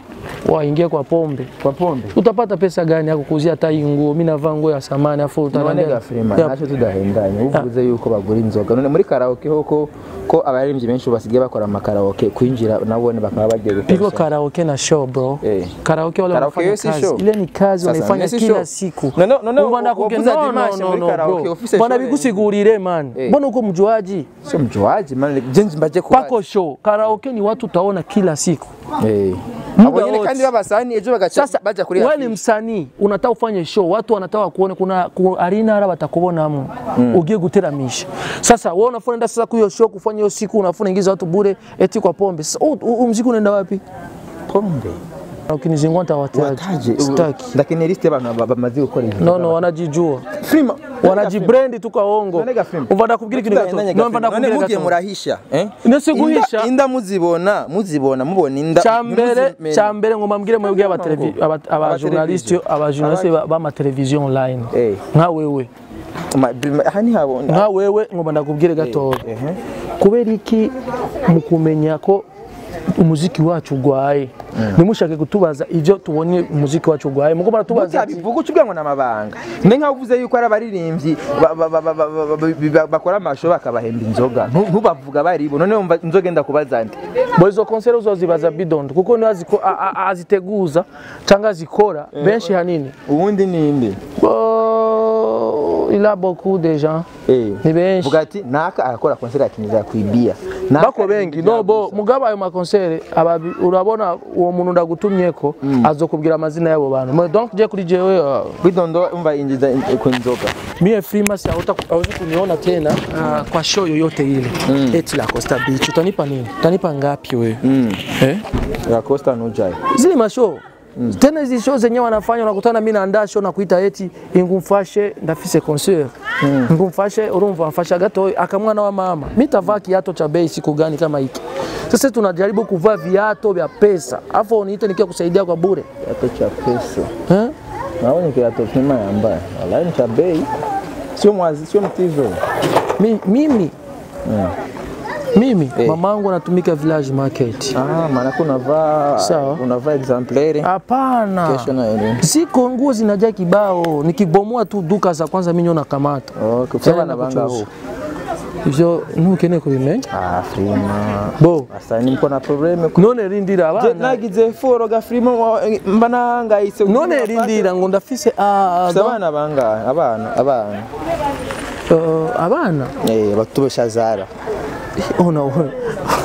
S2: waingie kwa pombe.
S1: Kwa pombe?
S2: Utapata pesa gani ya kuuzia hata hii nguo? Mimi navaa nguo ya samani afu
S1: none
S2: utaniambia
S1: Nacho tudahenganye uvuze yuko bagura inzoga none muri karaoke hoko ko abaririmbyi benshi basigaye bakora amakaraoke kwinjira nabone bakaba bagiye gukora.
S2: Piko karaoke na show bro.
S1: Eh.
S2: karaoke wale
S1: Karaoke
S2: wanafanya kazi.
S1: show.
S2: ile ni kazi wanaifanya kila siku.
S1: No, no, no, no,
S2: Mbona kuge-
S1: wavuza
S2: no, no,
S1: Dimanche
S2: no,
S1: muri karaoke, ofisi.
S2: bwana bigusigurire man.
S1: Eh.
S2: mbona uko mjuaji?
S1: Sio mjuaji man jenji mbaje kwa.
S2: pako show. Karaoke ni watu utaona kila siku
S1: eh
S2: wewe ni msanii unataka ufanye show, watu wanataka kuone, kuna ku arena ara batakubona mu mm. ugie gutera misha. Sasa wewe unafuna enda sasa kuyo show kufanya hiyo siku unafuna ingiza watu bure eti kwa pombe. Sasa umziki unaenda wapi?
S1: Pombe
S2: ukinizingua nitawataje? Sitaki.
S1: Lakini list ya bana bamazi ukora hivi.
S2: No no, wanajijua.
S1: Filma
S2: wanajibrand tu
S1: kwa ongo.
S2: Umva ndakubwira kitu gato. No mva ndakubwira gato.
S1: None murahisha. Eh?
S2: Nesiguhisha.
S1: Inda muzibona, muzibona mubona inda. Chambere
S2: chambere ngoma mbwire mwebwe aba televizion aba journalist aba journalist ba ma televizion online.
S1: Eh.
S2: Nka wewe.
S1: Hani habo.
S2: Nka wewe ngoma ndakubwire eh,
S1: gato.
S2: Eh, Kubera iki mukumenya ko umuziki wacu urwaye mm. ntimushake gutubaza ibyo tubonye umuziki wacu urwaye mugo baratubaza
S1: mutabivuga uca ubwanwa n'amabanga. Ni nk'aho uvuze yuko ari abaririmbyi bakora amasho bakabahemba inzoga. Ntubavuga baribo none wumva inzoga yenda kubaza nde
S2: bo izo konseri uzozibaza bidondo kuko niyo aziteguza cyangwa azikora eh, benshi hanini.
S1: ubundi ni
S2: indi il a beaucoup de gens.
S1: Eh.
S2: ni benshi.
S1: Bugati naka arakora concert akiniza kuibia.
S2: bako bengi. no bo mugaba ayo makonsere ababi- urabona uwo muntu ndagutumyeko azokubwira amazina y'abo bantu. Donc je kuri jewe uh,
S1: bidondo umva injiza in- ku nzoga.
S2: Mie Freemas hauwezi kuniona tena uh, kwa show yoyote ile. Eti la Costa Beach utanipa nini? Utanipa ngapi wewe? Eh?
S1: la costa no jai
S2: zile mashow tena hizi show zenyewe wanafanya unakutana mimi naandaa show na kuita eti ingumfashe ndafise concert. Mm. ngumfashe urumva mfasha gato akamwana wa mama. Mimi tavaa kiato cha bei siku gani kama hiki? Sasa tunajaribu kuvaa viato vya pesa. Afu uniite nikiwa kusaidia kwa bure.
S1: Kiato cha pesa?
S2: Eh?
S1: naone kiato kima yambaye walahi ni cha bei. Sio mwazi sio mtizo.
S2: Mi, mimi mimi
S1: Eh.
S2: mamangu anatumika village market.
S1: Ah maana unavaa
S2: Sawa.
S1: unavaa exemplaire
S2: hapana.
S1: Kesho na yule
S2: ziko nguo zinajaa kibao. Nikibomoa tu duka za kwanza mimi nakamata
S1: okay. Kwa na banga
S2: kuchuza.
S1: huko.
S2: Ivyo ntukene kubimenya
S1: ah frima
S2: bo.
S1: Asa ni mko na probleme
S2: none rindira
S1: Je,
S2: abana
S1: nagize foro ga frima mbana mba ise
S2: none rindira ngo ndafise ah, ah,
S1: abana bangahe abana abana.
S2: Uh, abana?
S1: Eh batubesha zara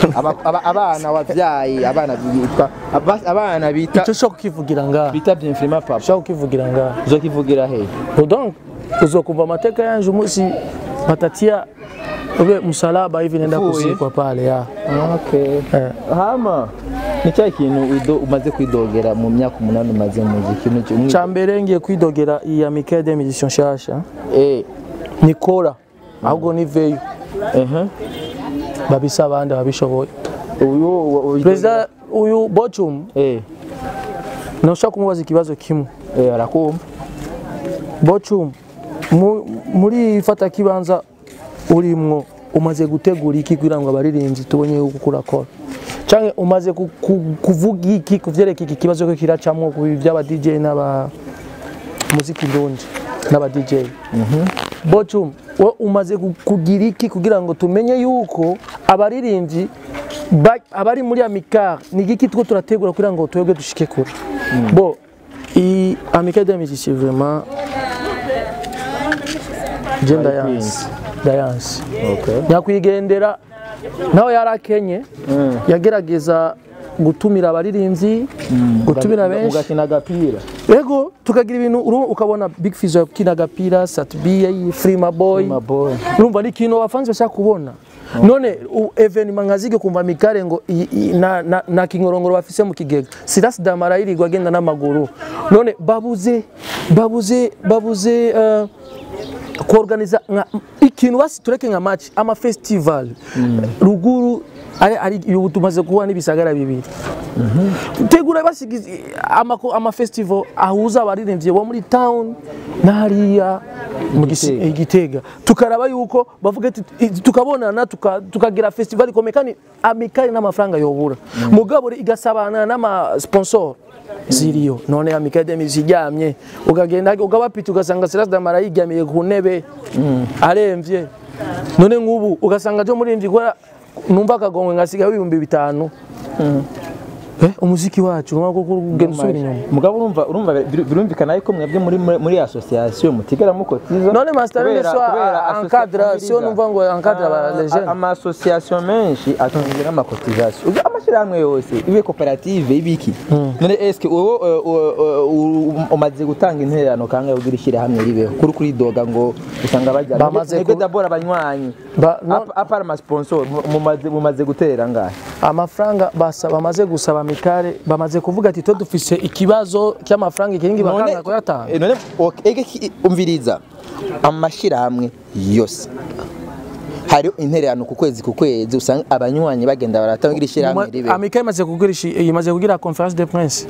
S1: abana wavyaye abana bitwa aba- abana bita
S2: icyo ushobora kukivugira ngaha
S1: bita bienfrima papa.
S2: Ushobora kukivugira ngaha
S1: uzokivugira he?
S2: Donc uzokumva amateka yanje umunsi batatia ube msalaba hivi nenda
S1: Ufuye.
S2: kuzikwa pale ya.
S1: Okay.
S2: Eh.
S1: hama ni cya kintu umaze kwidogera mu myaka umunani umaze mu muziki
S2: ca mbere ngiye kwidogera iya Michael de Musician nshasha
S1: eh.
S2: Nikora ahubwo niveyo
S1: ehe.
S2: Babisa abandi babishoboye perezida uyu Bochum
S1: eh
S2: nashaka kumubaza ikibazo kimwe
S1: eh arakumva
S2: Bochum mu- muri ifata kibanza urimwo umaze gutegura iki kugira ngo abaririmbyi tubonye yuko urakora canke umaze ku- ku- kuvuga iki kuvyereka iki kibazo ko kiracamwo ku by'aba DJ n'aba muziki ndundi n'aba DJ Bochum we umaze ku- kugira iki? Kugira ngo tumenye yuko abaririmbyi ba- abari muri Amikar ni igiki two turategura kugira ngo twebwe dushike kure? Bo i Amikar de Musiciens vraiment je ndayansi
S1: okay
S2: nyakwigendera nawe yarakenye yagerageza gutumira abaririmbyi gutumira benshi.
S1: ugakina agapira.
S2: Yego tukagira ibintu ukabona big fizo yakina agapira satbi frima boy.
S1: Maboy
S2: urumva ni ikintu abafanzi bashaka kubona. None u- evenima nkazige kumva mikare ngo na kinkorongoro bafise mu kigega. Silas Damara yirirwa agenda n'amaguru. None babuze babuze babuze uh, kuorganiza nka ikintu basi tureke nka match ama festival. Ruguru ari ubu tumaze guhura n'ibisagara bibiri. Mhm. Tegura amafesitivo ahuza abaririmbyi bo muri tawuni n'ahariya mu eh, gitega. Tukaraba yuko bavuga tukabonana tukagira fesitivali ikomeye kandi amikari n'amafaranga yobura. Mm. Mugabo igasabanana n'amasiponsoro ziriyo. Mm. None amikari demizi ijyamye ukagenda ugabapita ugasanga sirasidamara yigamiye ku ntebe mm. arembye none nk'ubu ugasanga aje murimbyi gukora numva akagongwe ngasigaho ibihumbi bitanu. Hmm. Eh, umuziki wacu ntabwo ugenda usubira inyuma.
S1: Mugabo urumva urumva birumvikana ariko mwebwe muri muri asosiyasiyo mutigera mukotiza
S2: none
S1: masitari
S2: ni
S1: so
S2: ankadirasiyo numva ngo ankadira ba
S1: ah, lejene amasosiyasiyo menshi atunzwe n'amakotizasiyo amashyirahamwe yose ibe koperative ibiki. None eske wowe uh, umaze gutanga intererano kangahe ugira ishyirahamwe ribeho. Kuri kuri doga ngo usanga bajya
S2: ku-
S1: d'abord abanywanyi
S2: Ba- no-
S1: Apa- apart ama sponsor mu- mumaze guterera ngahe?
S2: Amafaranga bamaze gusaba mikare bamaze kuvuga ati to dufise ikibazo cy'amafaranga ikiringi bakanga kuyatanga.
S1: eh, umviriza. Amashyirahamwe yose. Hari intererano ku kwezi ku kwezi usanga abanywanyi bagenda baratangira ishyirahamwe ribeho.
S2: Amika imaze kugurisha imaze kugira conference de prince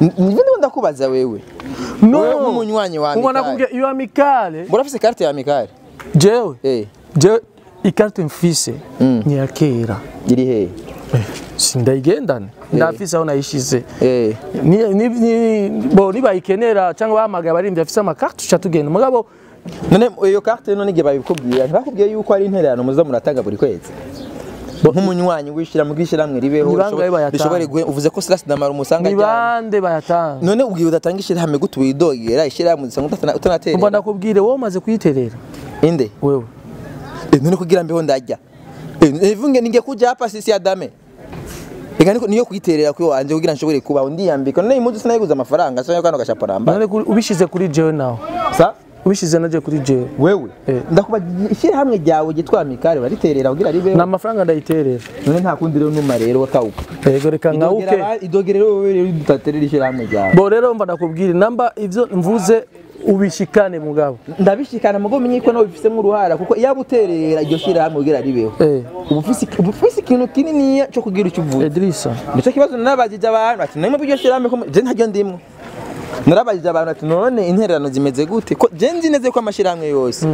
S1: ndiko ndakubaza wewe. Wewe nk'umunywanyi wa
S2: ubona
S1: Amikali
S2: kubwira iyo amikale
S1: urafise carte ya Amikali
S2: jewe?
S1: Eh.
S2: Jewe ikarite mfise ni ya kera.
S1: Iri he?
S2: Sindayigendana ndafise aho nayishize.
S1: Eh.
S2: Ni- ni- ni- bo nibayikenera cyangwa bahamagaye abarimvyi bafise amakarte tuca tugenda. Mugabo
S1: none iyo carte none igihe babikubwira ntibakubwiye yuko ari intererano muza muratanga buri kwezi. Nk'umunywanyi wishira mu bwishiramwe ribeho guhe uvuze ko Silas Damara umusanga ajyana
S2: bande bayatanga?
S1: None ubwiye udatanga ishyirahamwe gute? Widogera ishyirahamwe usanga utanaterera.
S2: Ndakubwire wowe umaze kuyiterera.
S1: Inde?
S2: Wewe.
S1: Eh, none kugira mbeho ndajya Eh, vunge ninge kuja hapa sisi ya dame Ega niko niyo kuyiterera kuri wanje kugira nshobore kubaho ndiyambika. None impuzu sinayiguza amafaranga so yakano gashaporamba
S2: none ubishize kuri jewe nawe
S1: sa?
S2: ubishyize nagiye kuri jewe.
S1: Wewe?
S2: Eh.
S1: Ndakubaza ishyirahamwe ryawe gitwara mikari bariterera ubwira ari bewe
S2: ni amafaranga ndayiterera
S1: none nta kundi rero numa rero watawuka
S2: yego reka nkawuke
S1: idogere wowe rero dutatera ishyirahamwe ryawe.
S2: Bo rero mba nakubwira namba ivyo mvuze ubishikane mugabo.
S1: Ndabishikana mugo menyiko nawe bifise mu ruhara kuko yabuterera iryo shira hamwe ugira
S2: ari
S1: beho. Eh. Ubufisi ubufisi kintu kinini cyo kugira icyo uvuye
S2: Idrissa
S1: nico kibazo nabajije abantu ati namwe byo shira hamwe je ntajyo ndimwe narabagije abantu ati none intererano zimeze gute? Ko je nzi neza ko amashyirahamwe yose.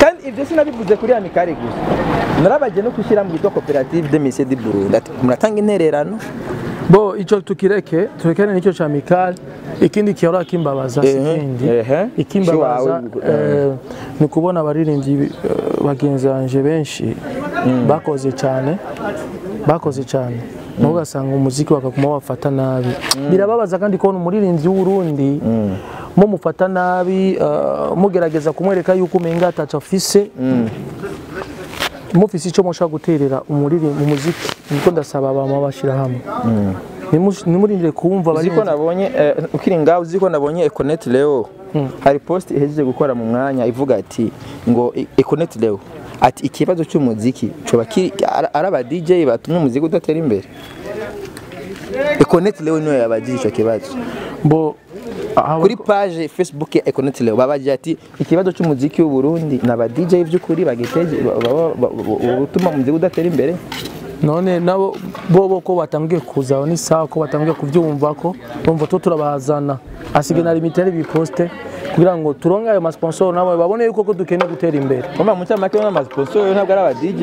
S1: Kandi ibyo sinabivuze kuri amikari gusa. Narabagije no kwishyira mu yitwa koperative de mise di Burundi ati muratanga intererano.
S2: Bo ico tukireke turekane ni cyo ca Mikali ikindi kihora kimbabaza sikindi ikimbabaza eh, ni kubona abaririmbyi eh, bagenzi banje benshi bakoze cyane bakoze cyane naho ugasanga umuziki bakaguma bafata nabi. Birababaza kandi kubona umuririmbyi w'urundi mo mufata nabi eh, mugerageza kumwereka yuko umenga ataco afise mufise icyo mushaka guterera umuririmbi umuziki. Niko ndasaba abama bashyira hamwe nimurindire kumva
S1: uzi ko nabonye eh, ukiri ngaho uzi ko nabonye Econet Leo. Hari post ihejeje gukora mu mwanya ivuga ati ngo E- Econet Leo. Ati ikibazo cy'umuziki ari aba DJ batumye umuziki udatera imbere. Econet Leo ni we yabagije icyo kibazo. Kuri page Facebook ya Econet Leo babaje ati ikibazo cy'umuziki w'u Burundi na ba DJ by'ukuri bagiteje utuma umuziki udatera imbere?
S2: None nabo bo ko batangiye kuza ni sawa ko batangiye kubyumva ko bumva to turabazana. Asige na limitere biposte kugira ngo turonke ayo masponsor nabo babone yuko ko dukeneye gutera imbere.
S1: Mama mucha make n'ama sponsor ntabwo ari aba DJ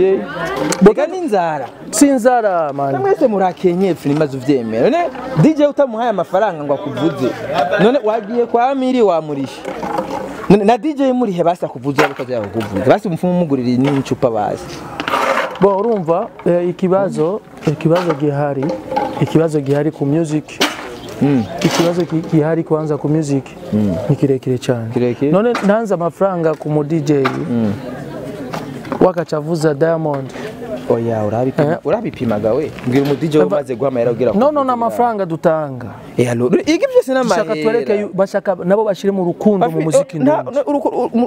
S1: Bega n'inzara.
S2: Sinzara man.
S1: Mwese murakenye filimaze uvyemera. None DJ utamuhaye amafaranga ngo akuvuze. None wagiye kwa Amiri wamurisha na DJ murihe basi akuvuze ariko aza kukuvuza basi mfumu mugurira n'incupa basi.
S2: Bo urumva eh, ikibazo ikibazo gihari ikibazo gihari ku music. Ikibazo ki- gihari kwanza ku music. Ni kirekire cyane. None ntanze amafaranga ku mu DJ wakacavuza Diamond.
S1: Oya urabipima urabipimaga we? Mbwira umu DJ wamaze guhamara ugira
S2: no no n'amafaranga dutanga.
S1: Eh alo iki byose
S2: dushaka twereke bashaka nabo bashire mu rukundo mu muziki ndundi.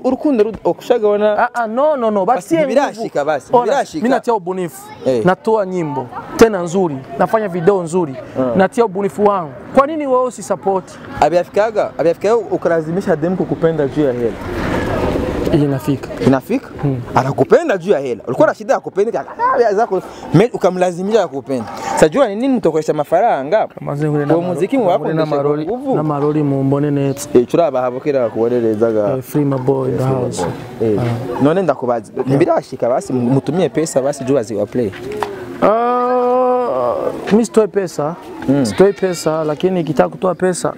S1: urukundo okushagaona
S2: Ah, ah, no no no
S1: Basi
S2: batie
S1: ntibirashika basi, birashika.
S2: mimi natia ubunifu.
S1: Hey.
S2: natoa nyimbo tena nzuri nafanya video nzuri. Natia ubunifu wangu. Kwa nini wewe usisupport?
S1: Abiafikaga abiafikaga ukalazimisha demu kukupenda juu ya hela
S2: hii inafika
S1: hmm. anakupenda juu ya hela. Ulikuwa na shida ya kupenda ah, zako. Ukamlazimisha kupenda sajua ni nini
S2: mtokoesha
S1: mafaranga muziki
S2: wako
S1: na
S2: maroli.
S1: na
S2: maroli mumbone neza
S1: Eh, turabahabukira bakubonerezaga
S2: Eh, free my boy the house.
S1: Eh, none ndakubaza ntibirashika basi mutumie pesa basi juu aziwa play.
S2: Mimi mi sitoi pesa. Sitoi pesa lakini ikitaka kutoa pesa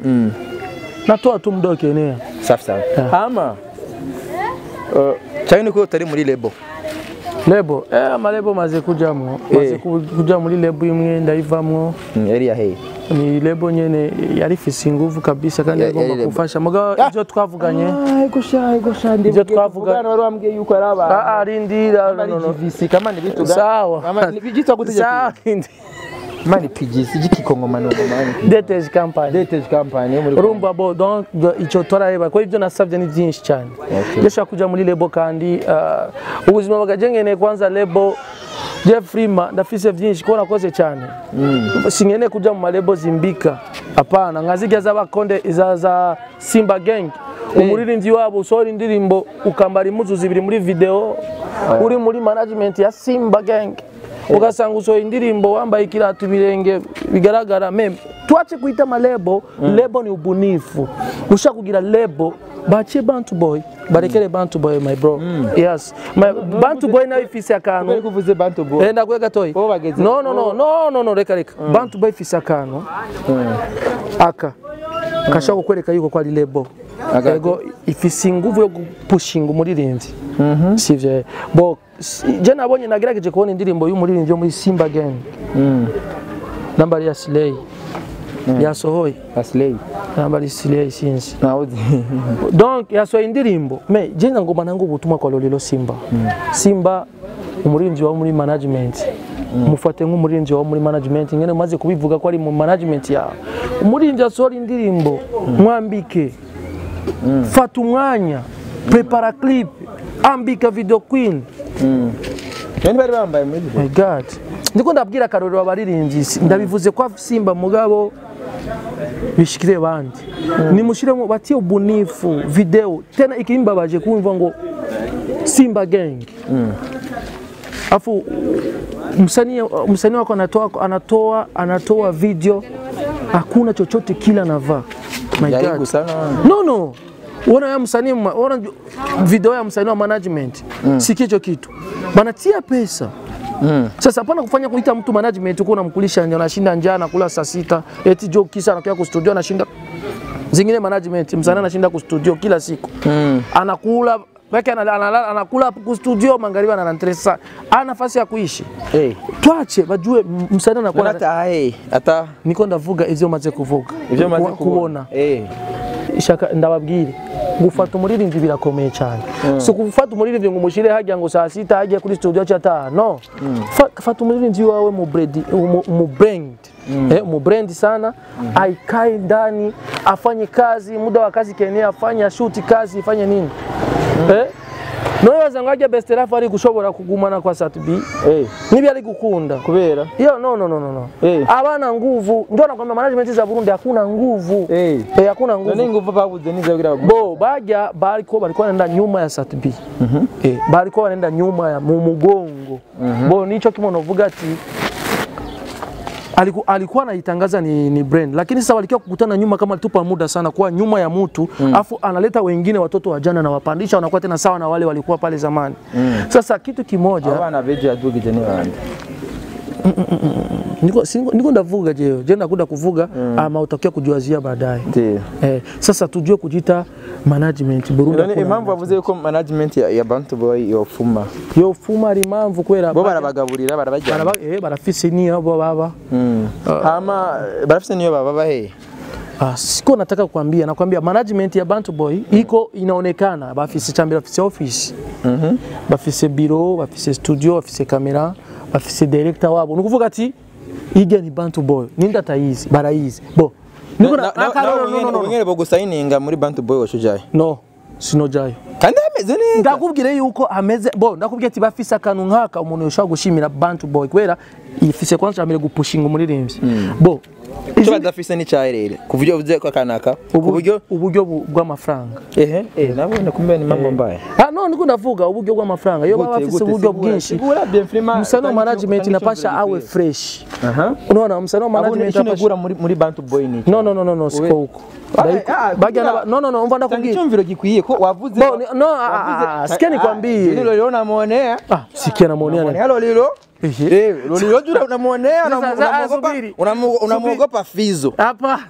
S2: natoa tu mdoke kenea
S1: safi safi
S2: Yeah.
S1: hama uh, cyane nuko utari muri rebo
S2: rebo eh amarebo maze kujyamo maze kujya muri rebo imwe ndayivamwo
S1: yari yaheye
S2: ni rebo nyene yari fisi nguvu kabisa kandi
S1: agomba
S2: kufasha muga ibyo twavuganye ibyo twavuganye
S1: wari wambwiye yuko ari abantu
S2: ah! arindira no no
S1: visi kama nibitugana
S2: sawa
S1: kama nibitwa gutegeka
S2: sawa
S1: mani PGC gikikongomano mani
S2: Deteje company.
S1: Deteje company rumba
S2: urumva bo donc do- ico torareba ko ivyo nasavye ni vyinshi cyane ndashaka kuja muri lebo kandi ah, ubuzima jenge ne kwanza lebo Jeffrima ndafise vyinshi ko nakoze cyane singene kuja mu malebo zimbika. Hapana nkazirya z'abakonde za za Simba Gang. Umuririmbyi wabo usohora indirimbo ukambara impuzu zibiri muri video. Uri muri management ya Simba Gang ugasanga usohoye indirimbo wambaye ikirato ibirenge bigaragara meme tuache kuita malebo mm. lebo ni ubunifu. Usha kugira lebo bache bantu boy barekere bantu boy my bro. Mm. yes. My, bantu boy nayo ifise akantu
S1: kuvuze bantu boy.
S2: Enda
S1: kwega toy
S2: no no no no no no reka reka. Bantu boy ifise akantu aka kashaka kukwereka yuko ko ari lebo ego ifise inguvu yo gupushinga umuririmbyi sivyo? Bo je nabonye nagerageje kubona indirimbo y'umuririmbyi yo muri Simba Gang nambari ya Slay. Yasohoye
S1: Aslay
S2: nambari Slay sinzi donc yasohoye indirimbo. Me je ngoma nangu ubutumwa kwa Lolilo Simba. Simba umuririmbyi wa muri management mufate nk'umuririmbyi wa muri management ngene umaze kubivuga ko ari mu management yawe umuririmbyi asohora indirimbo mwambike. Fata umwanya prepara clip ambika video queen.
S1: Nani bari bambaye muri
S2: god. Ndiko ndabwira akarorero abaririmbyi ndabivuze kwa Simba mugabo bishikire bandi. Nimushiremo batie ubunifu video. Tena ikimbabaje kumva ngo Simba Gang. Afu msanii msanii wako anatoa anatoa anatoa video. Hakuna chochote kila anavaa. My god. No no. Ona ya msanii ma- ona video ya msanii wa management? Mm. si kicho kitu. Banatia pesa. Mm. Sasa hapana kufanya kuita mtu management uko unamkulisha anashinda njaa anakula saa sita. Eti Joe kisa anakuja ku studio anashinda. Zingine management msanii anashinda ku studio kila siku. Mm. anakula weke analala anakula huko studio magharibi sasa. ana nafasi ya kuishi.
S1: Eh Hey.
S2: twache bajue msanii anakuwa
S1: Hata eh eh hata
S2: niko ndavuga ivyo maze kuvuga
S1: ivyo maze
S2: kuona. kubona
S1: eh
S2: shaka ndababwire gufata umuririmbyi birakomeye cyane si gufata umuririmbyi ngo umushyire hajya ngo saa sita hajya kuri studio cyataha no. Mm. fata umuririmbyi wawe mu brand mu- brand. Eh, mu brand sana. Aikae ndani afanye kazi muda wa kazi kenye afanye ashuti kazi ifanye nini eh? Noyoza ngo ajya best life ari gushobora kugumana kwa Satubi
S1: eh.
S2: Nibi ari gukunda.
S1: Kubera?
S2: Yo, no, no, no, no, no.
S1: Eh.
S2: Abana nguvu. Ndio nakwambia management za Burundi hakuna nguvu.
S1: Eh.
S2: Eh, hakuna nguvu.
S1: Nani nguvu babuze nizo ngo
S2: bo baja bariko bariko wanaenda nyuma ya Satb eh, bariko wanaenda nyuma ya mu mugongo. Bo nicho kimono vuga ati aliku, alikuwa anaitangaza ni, ni brand lakini sasa walikiwa kukutana nyuma kama alitupa muda sana kuwa nyuma ya mtu mm. afu analeta wengine watoto wa jana na wapandisha wanakuwa tena sawa na wale walikuwa pale zamani mm. sasa kitu kimoja
S1: ya
S2: niko, niko ndavuga je je ndakuda kuvuga ama utakia kujuazia baadaye. Eh, sasa tujue kujita management Burundi
S1: none impamvu bavuze yuko management ya, ya Bantu Boy yofuma
S2: yofuma ari impamvu kubera
S1: bo barabagaburira barabajyana.
S2: baraba eh, barafise niyo bo baba.
S1: Hama barafise niyo baba bahe
S2: ah, siko nataka kukwambia nakwambia management ya Bantu Boy iko inaonekana. Bafise chambira bafise office.
S1: Mhm.
S2: Bafise biro bafise studio bafise kamera bafise director wabo. Nukuvuga ati ijya ni Bantu Boy ninda tayizi barayizi bo. Niko na- akarorero, no, no, no, no.
S1: ubengere bogusayininga muri bantu boy washujaye
S2: no sinojayo.
S1: Kandi hameze neza.
S2: Ndakubwire yuko ameze bo ndakubwira ati bafise akantu nk'aka umuntu yoshobora gushimira bantu boy kubera ifise kwanza cyambere gupushinga umuririmbyi bo
S1: icyo badafise n'icyarere ku buryo buze ko kanaka
S2: uburyo bu- bw'amafaranga.
S1: Ehe. Eh nabone kumbe ni mambo mbaya.
S2: Ah, no niko ndavuga uburyo bw'amafaranga. Yo baba bafise uburyo bwinshi. Msano management inapasha awe fresh.
S1: Aha.
S2: Unaona
S1: musano
S2: management inapasha
S1: muri muri bantu boy ni
S2: no no no no no siko huko.
S1: Ah,
S2: Ndaiko-
S1: ah,
S2: bajya no no no umva
S1: Tanga
S2: ndakubwira
S1: icyumviro gikwiye ko wavuze
S2: no ah, ah, ah, sikia nikwambie
S1: Hilo lilo namuonea
S2: ah sikia namuonea
S1: lilo lilo
S2: lilo
S1: Eh, lilo jura unamuonea unamuogopa- unamuogopa fizo
S2: hapa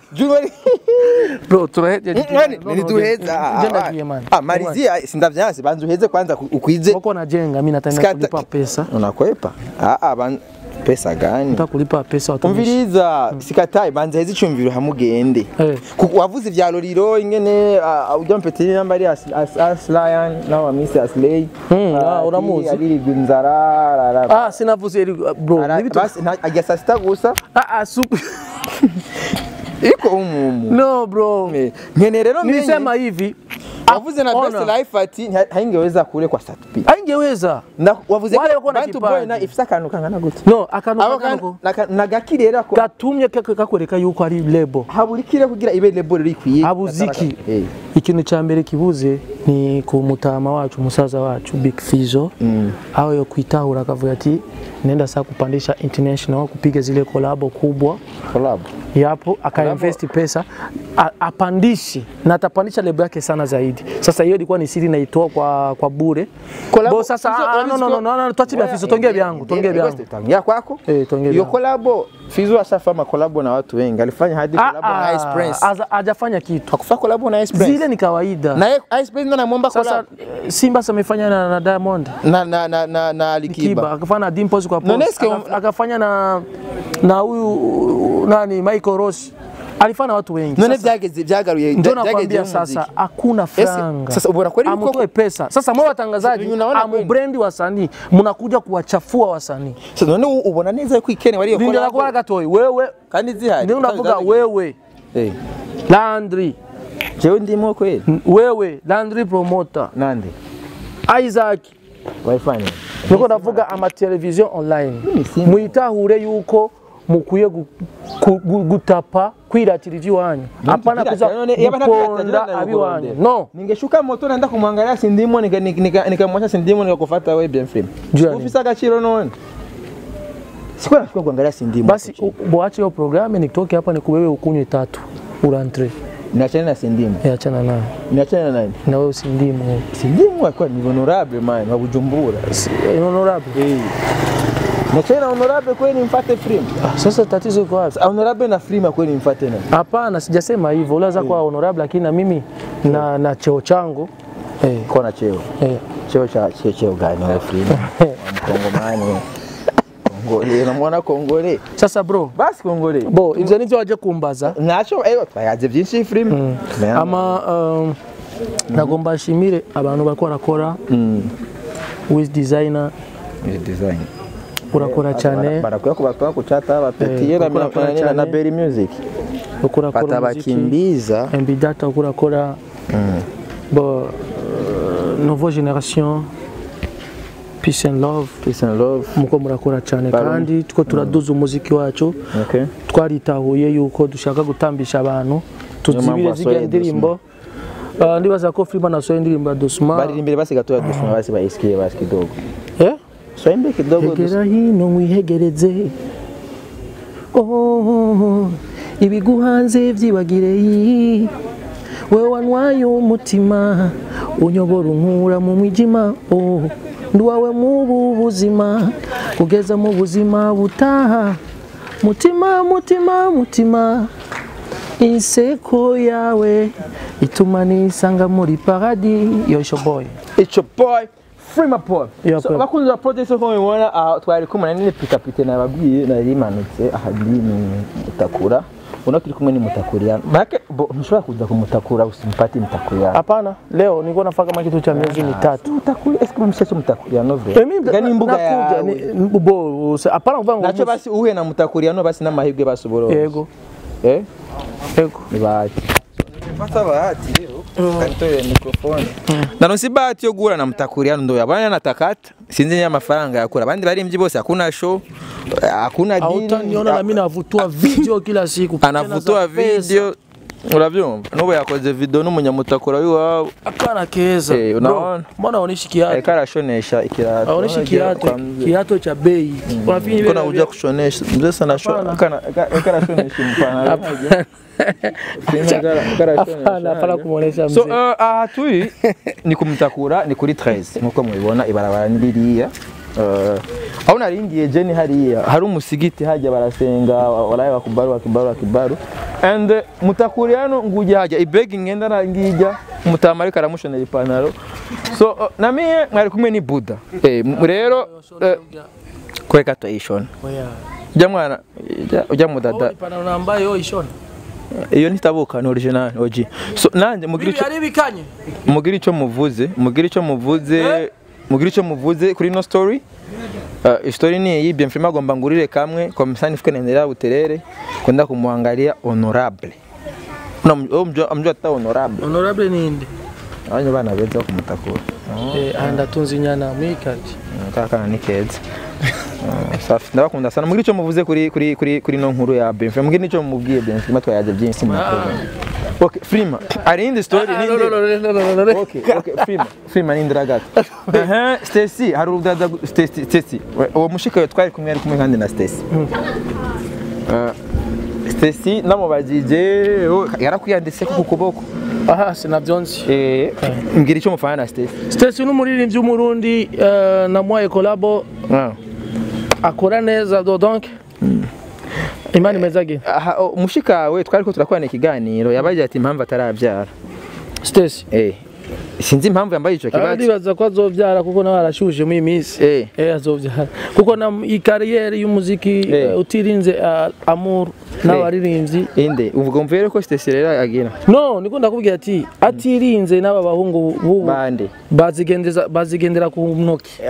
S2: bro turaheje
S1: Nani nituheza
S2: Jenda kiye mani.
S1: ah malizia sindavyansi banzu heze kwanza ukuize. ukwize
S2: Wako najenga mimi nataka kulipa pesa.
S1: unakwepa ah ah ban pesa gani
S2: Nataka kulipa pesa watumishi.
S1: umviriza sikatai banza heze icyumviro hamugende
S2: Eh.
S1: Kuko wavuze vya loriro ingene ah, ujya nambari namba ari as as lion wa as lay
S2: Hmm, ah, uramuzi.
S1: ari Gunzara.
S2: Ah sinavuze bro.
S1: Ara- basi ajya gusa
S2: Ah ah super.
S1: iko umumu
S2: No bro.
S1: nkene rero
S2: Nilisema hivi.
S1: Wavuze na best life ati haingeweza kule kwa statupi
S2: haingeweza.
S1: Na- wavuze
S2: Wale wako na kipaji.
S1: boy na ifisa akantu kangana gute
S2: No akanuka
S1: Abo
S2: na
S1: na gakire era ko
S2: Gatumye kake kakwereka yuko ari lebo.
S1: Haburikire kugira ibe label rikwiye
S2: Habuziki.
S1: Eh.
S2: Ikintu cha mbere kibuze ni ku mutama wacu musaza wacu Big Fizo. Mm. aho yo kwitahura akavuga ati nenda saa kupandisha international kupiga zile kolabo kubwa.
S1: Collab
S2: yapo akainvesti pesa. Apandishi apandishe na atapandisha lebo yake sana zaidi. Sasa hiyo ilikuwa ni siri naitoa kwa kwa bure.
S1: Collab-
S2: Bo sasa ah, no no no no, no tuache bia Fizzo tongea byangu, tongea byangu.
S1: tangia kwako.
S2: Eh, tongea
S1: hiyo
S2: collab
S1: collabo Fizo ashafanya collabo na watu wengi. Alifanya hadi
S2: collab
S1: collabo na Ice
S2: ah,
S1: Prince
S2: hajafanya kitu.
S1: hakufanya collabo na Ice Prince.
S2: Zile ni kawaida.
S1: na Ice Prince ndo anamwomba
S2: Sasa
S1: collab
S2: Sasa Simba sasa amefanya na, na Diamond.
S1: Na na na na, na Alikiba
S2: akafanya na Dimpoz kwa post akafanya na na huyu nani Michael Ross alifanya na watu wengi.
S1: none byageze byagaruye byageze
S2: sasa hakuna franga.
S1: sasa ubona kweli
S2: amutoe pesa. Sasa mwa watangazaji
S1: kweli?
S2: amubrendi wasanii mnakuja kuwachafua wasanii.
S1: sasa none ubona neza yuko ikene wali iyo
S2: Ndio nakuwa gatoi wewe.
S1: Kandi zihari
S2: ndio unavuga wewe.
S1: Eh.
S2: Landry.
S1: Jewe ndimo kweli?
S2: Wewe Landry promoter.
S1: Nande
S2: Isaac.
S1: Wayifanye
S2: niko ndavuga ama television online.
S1: Simba.
S2: mwitahure yuko mukwiye gu- gutapa kwiratira ivy'iwanyu. Hapana kuza guponda abiwanyu. No.
S1: Ningeshuka moto naenda kumwangalia sindimo nika- nika- nika- nikamwacha sindimo nikakufuata wewe bien frame
S2: Juu ya
S1: ufisa agaciro none? Sikuwa nafika kuangalia sindimo
S2: basi boache hiyo programme nitoke hapa nikuwewe ukunywe tatu urantre.
S1: Niachane na sindimu.
S2: Niachana nayo
S1: niachane na nani?
S2: Na wewe sindimu.
S1: Sindimu akwa ni honorable man wa Bujumbura.
S2: Honorable
S1: eh niachane na honorable kweli mfate Frima?
S2: Ah, sasa tatizo iko wapi?
S1: Honorable na Frima kweli mfate nani?
S2: Hapana sijasema hivyo. Unaweza kuwa honorable lakini na mimi na, na cheo changu. Eh,
S1: na cheo.
S2: Eh.
S1: cheo cha cheo, cheo gani wewe Frima? mkongomani. Kongole unamwona kongole?
S2: Sasa bro.
S1: Basi kongole.
S2: Bo ivyo nivyo waje kumbaza?
S1: Nacho eyo vinsi byinshi Mm.
S2: ama um, nagomba shimire abantu bakora kora mm. with designer.
S1: Design
S2: urakora cyane.
S1: barakwiye kucyata bapetiye
S2: eh,
S1: bamenya na beri music.
S2: Ukurakora
S1: batabakimbiza
S2: mbidata ukurakora mm. bo eh, novo generation peace and love.
S1: Peace and love.
S2: Muko murakora cyane. Kandi two turaduza mm. umuziki wacu.
S1: Okay.
S2: twaritahuye yuko dushaka gutambisha abantu. Tuzibire ziga indirimbo eh, ndibaza ko filima nasohoye indirimbo ya
S1: dosuma baririmbire basigatura dosuma basi bayisikiye basi kidogo swahili kidogo dus-
S2: egera hino mwihegereze oh, ibiguhanze byibagire yi wewe wanwaye umutima unyobora unkura mu mwijima. Oh, ndi wawe mubu buzima kugeza mu buzima butaha. Mutima mutima mutima inseko yawe ituma nisanga muri paradi yosho boy.
S1: It's your boy. Paul. abakunzi ba project ko mubibona aha twari kumwe na pita nababwiye nari imanutse aha ni mutakura. Uno turi kumwe ni mutakura make bo ntushobora kuza kumutakura usimpati mutakura
S2: hapana leo nilikuwa nafaka kama kitu cha miezi mitatu.
S1: mutakura est-ce que mumshache mutakura no
S2: Eh,
S1: gani imbuga
S2: ni- bo hapana kuvuga ngo
S1: nacho basi uhe na mutakura no basi n'amahirwe basi uburo
S2: yego
S1: eh?
S2: Yego
S1: ni bahati Nimepata bahati leo kanitoe mikrofone naronse bahati yo gura na Mtakuriano ndo yabana natakata sinzi niya amafaranga yakura abandi mji bose hakuna show hakuna dini.
S2: Hautaniona na mimi navutua video kila siku.
S1: anavutua video Unavyumva? n'ubu yakoze video n'umunyamutakura w'iwabo
S2: Akana keza.
S1: Eh,
S2: Bro,
S1: unaona?
S2: Mbona aonishi kiatu?
S1: Eh, arashonesha shonesha
S2: kiatu,
S1: kwa mzee.
S2: kiatu cha bei. Unafikiri
S1: Mbona
S2: vile
S1: uja kushonesha mzee sana shona.
S2: Kana
S1: kana shonesha arashonesha
S2: hapana kumuonesha
S1: so
S2: mzee.
S1: uh, aha turi ni kumtakura ni kuri 13 nk'uko mubibona ibarabara ni ririya. Uh, aho naringiye je ni hariya. Hari umusigiti hajya barasenga walaye wakubaru wakibaru wakibaru and uh, mutakuri hano ngujya hajya. Ibegi ngenda na ngijya mutama ariko aramushonera ipantaro. So uh, na mie mwari kumwe ni buda eh, rero uh, kweka tuyishona
S2: Oya.
S1: ujya mwana ujya- ujya
S2: Oh,
S1: mudada
S2: ipantaro nambaye yo ishona.
S1: iyo nitabuka ni orijinali
S2: oji nanjye
S1: mugire icyo muvuze mugire icyo muvuze eh? mugire icyo muvuze kuri ino sitori eh, isitori ni iyi biyemfirima agomba ngurire kamwe komisani ifite nendera buterere kunda kumuhangaria honorable. Amjua oh, ata honorable.
S2: Honorable ni inde
S1: abanye bana beza kumutakura
S2: ahandatunze eh, inyana muri kati
S1: kakana ni keza. Eh, ndabakunda sana. Mbwira icyo muvuze kuri kuri kuri kuri no nkuru ya benfima mbwira icyo mubwiye benfima twayaje byinshi ah. Ok, firima hari indi sitori
S2: firima
S1: ni indira gato stesi hari urudaza stesi uwo mushikayo twari kumwe ari kumwe kandi na stesi hmm. ah, stesi namubajije oh, yarakwiyanditse ku kuboko.
S2: Aha sinabyonse
S1: eh, hmm. mbwira icyo mufana na stesi
S2: stesi ni umuririmbyi w'umurundi eh, namuhaye kolabo
S1: ah.
S2: Akora neza do donc imana imeze ge
S1: mushika we twari ko turakorana ikiganiro yabaje ati impamvu atarabyara. Eh. Sinzi impamvu yambaye ico kibazo.
S2: ndibaza ko azobyara kuko nawe arashuje muri iyi minsi.
S1: Eh.
S2: eh azobyara kuko na iyi kariyeri y'umuziki
S1: Eh.
S2: eh, utirinze ah, amour n'abaririmbyi
S1: Inde, uvuga mvere ko Stacy rero agira.
S2: no niko ndakubwira ati atirinze n'aba bahungu bubu
S1: Bande.
S2: bazigendeza bazigendera ku ntoki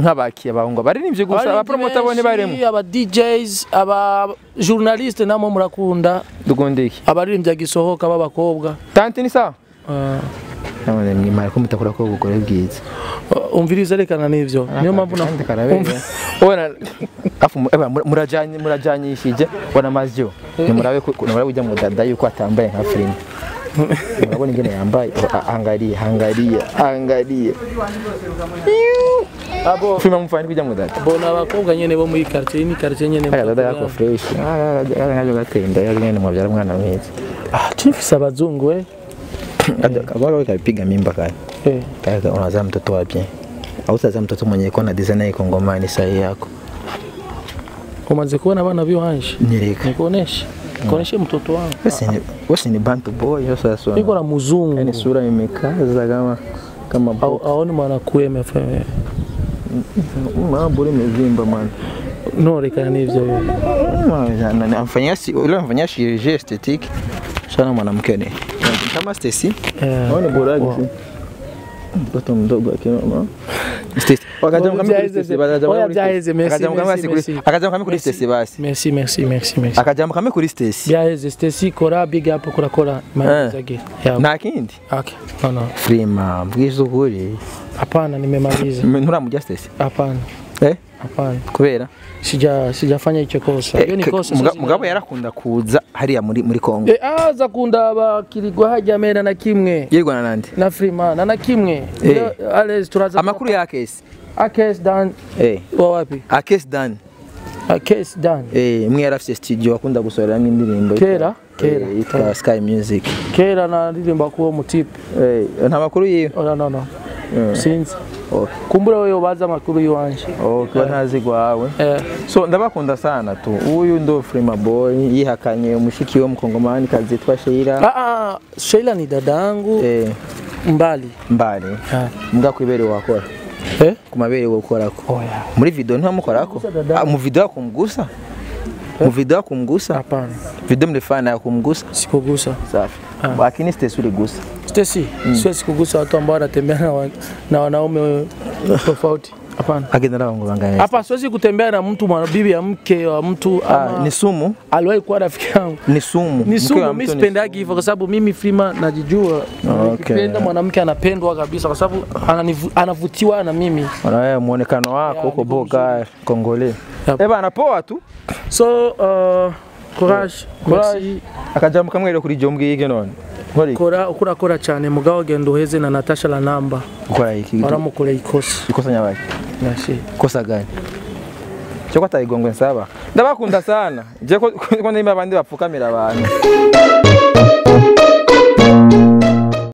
S1: nk'abakiye abahungu baririmbye gusa abapromota bone barimo
S2: aba DJs aba journaliste namo murakunda.
S1: Dukunde iki?
S2: Abaririmbyi agisohoka b'abakobwa.
S1: Tanti ni sawa?
S2: Ah,
S1: nabone mwimara ko mutakora ko ubugore bwiza
S2: umviriza rekana n'ivyo niyo mpamvu na
S1: kandi karabera ubona afu mu- eba, mura- murajanye murajanyishije wana mazyo nimurabe nimurabe ujya mu dada yuko atambaye nka filime murabona ingene yambaye A- angalia angalia angalia
S2: abo
S1: filime mufanye kujya mu dada
S2: bona abakobwa nyene bo muri quartier ni quartier nyene
S1: dada yako fresh aya yaje gatenda yaje ngene mwabyara mwana mwiza
S2: ah tumfise abazungu we
S1: kabaka kapiga mimba kale
S2: eh.
S1: kaka unazaa mtoto wapi? au sasa mtoto mwenye iko na design ya kongomani sahi yako?
S2: Umaze kubona abana biwanje
S1: nireka
S2: nikuoneshe. Nikuoneshe mtoto wangu
S1: Wewe ni wewe ni bantu boy sasa.
S2: Niko na mzungu
S1: yani sura imekaza kama kama
S2: au aone mwana kueme feme
S1: bure imevimba man.
S2: no rekana n'ivyo we
S1: Amfanyia si yule amfanyia chirurgie esthétique. Sana mwanamke ni. kama Stacy. Naona bora yake. Mtoto mdogo akiona. Stacy. Wakajam kama kuli Stacy
S2: basi. Byaheze merci.
S1: Akajam
S2: kama
S1: si
S2: kuli.
S1: Akajam kama kuli Stacy basi.
S2: Merci merci merci merci.
S1: Akajam kama kuli Stacy.
S2: Byaheze Stacy kora big up kora kora malizage.
S1: Na kindi?
S2: Okay. No no.
S1: Frima mbwizo kuri.
S2: Hapana nimemaliza.
S1: Nturamujya Stacy?
S2: Hapana.
S1: Eh?
S2: Hapana.
S1: Kubera?
S2: Sijafanya hicho kosa hiyo ni kosa
S1: mugabo yarakunda kuza hariya muri muri Kongo.
S2: Eh, aza kunda abakirirwa hajya mera na kimwe
S1: Yirwana nande.
S2: na Freeman na kimwe Iyo, Alex turaza
S1: Amakuru ya Kesi.
S2: Akes Dan
S1: Eh.
S2: wa wapi
S1: Akesi Dan.
S2: Akes Dan
S1: Eh, mwe yarafise studio akunda gusoreramo indirimbo.
S2: Kera? Kera.
S1: Eh, Yitwa Sky Music.
S2: kera naririmba kuwo mutipe
S1: Eh, nta makuru yiwe.
S2: oh, no no no
S1: Eh.
S2: sinzi. kumbura wowe bazi amakuru y'iwanjye
S1: kuba ntazi
S2: rwawe
S1: so ndabakunda sana tu. Uyu ndo firima boyi yihakanye umushiki wo mukongomani yitwa sheyira
S2: ah, ah, ah, sheyira ni dadangu.
S1: Eh.
S2: Mbali.
S1: Mbali. Mbwa ku ibere wakora
S2: eh?
S1: ku mabere
S2: wakora
S1: oh, ko muri
S2: videwo
S1: ntiwamukora ko mu videwo akumgusa eh? mu videwo akumgusa videwo murefana akumgusa si
S2: kugusa
S1: safi. Wakini sitesi uri gusa. Uligusa.
S2: mm. siwezi kugusa watu ambao wanatembea na, wa, na wanaume tofauti. Hapana. Hapa siwezi kutembea na mtu bibi ya mke wa mtu
S1: ah,
S2: ama
S1: ni sumu?
S2: aliwahi kuwa rafiki yangu.
S1: Ni sumu.
S2: Ni sumu
S1: Mimi
S2: sipendagi hivyo kwa sababu mimi Frima najijua.
S1: Okay.
S2: nikipenda mwanamke anapendwa kabisa kwa sababu anavutiwa na mimi.
S1: Na wewe muonekano wako huko boga kongole.
S2: Yep.
S1: eh bana poa tu.
S2: So uh, courage. Courage.
S1: akajambo kamwe rero kuri jo yige none
S2: kora uko urakora cyane mugabo genda uheze na natasha la namba. Waramukoreye ikosa
S1: ikosa
S2: nyabaye
S1: ikosa gani? Cyo kwatayigongwe nsaba. Ndabakunda sana. Je ko nimba abandi bapfukamira abantu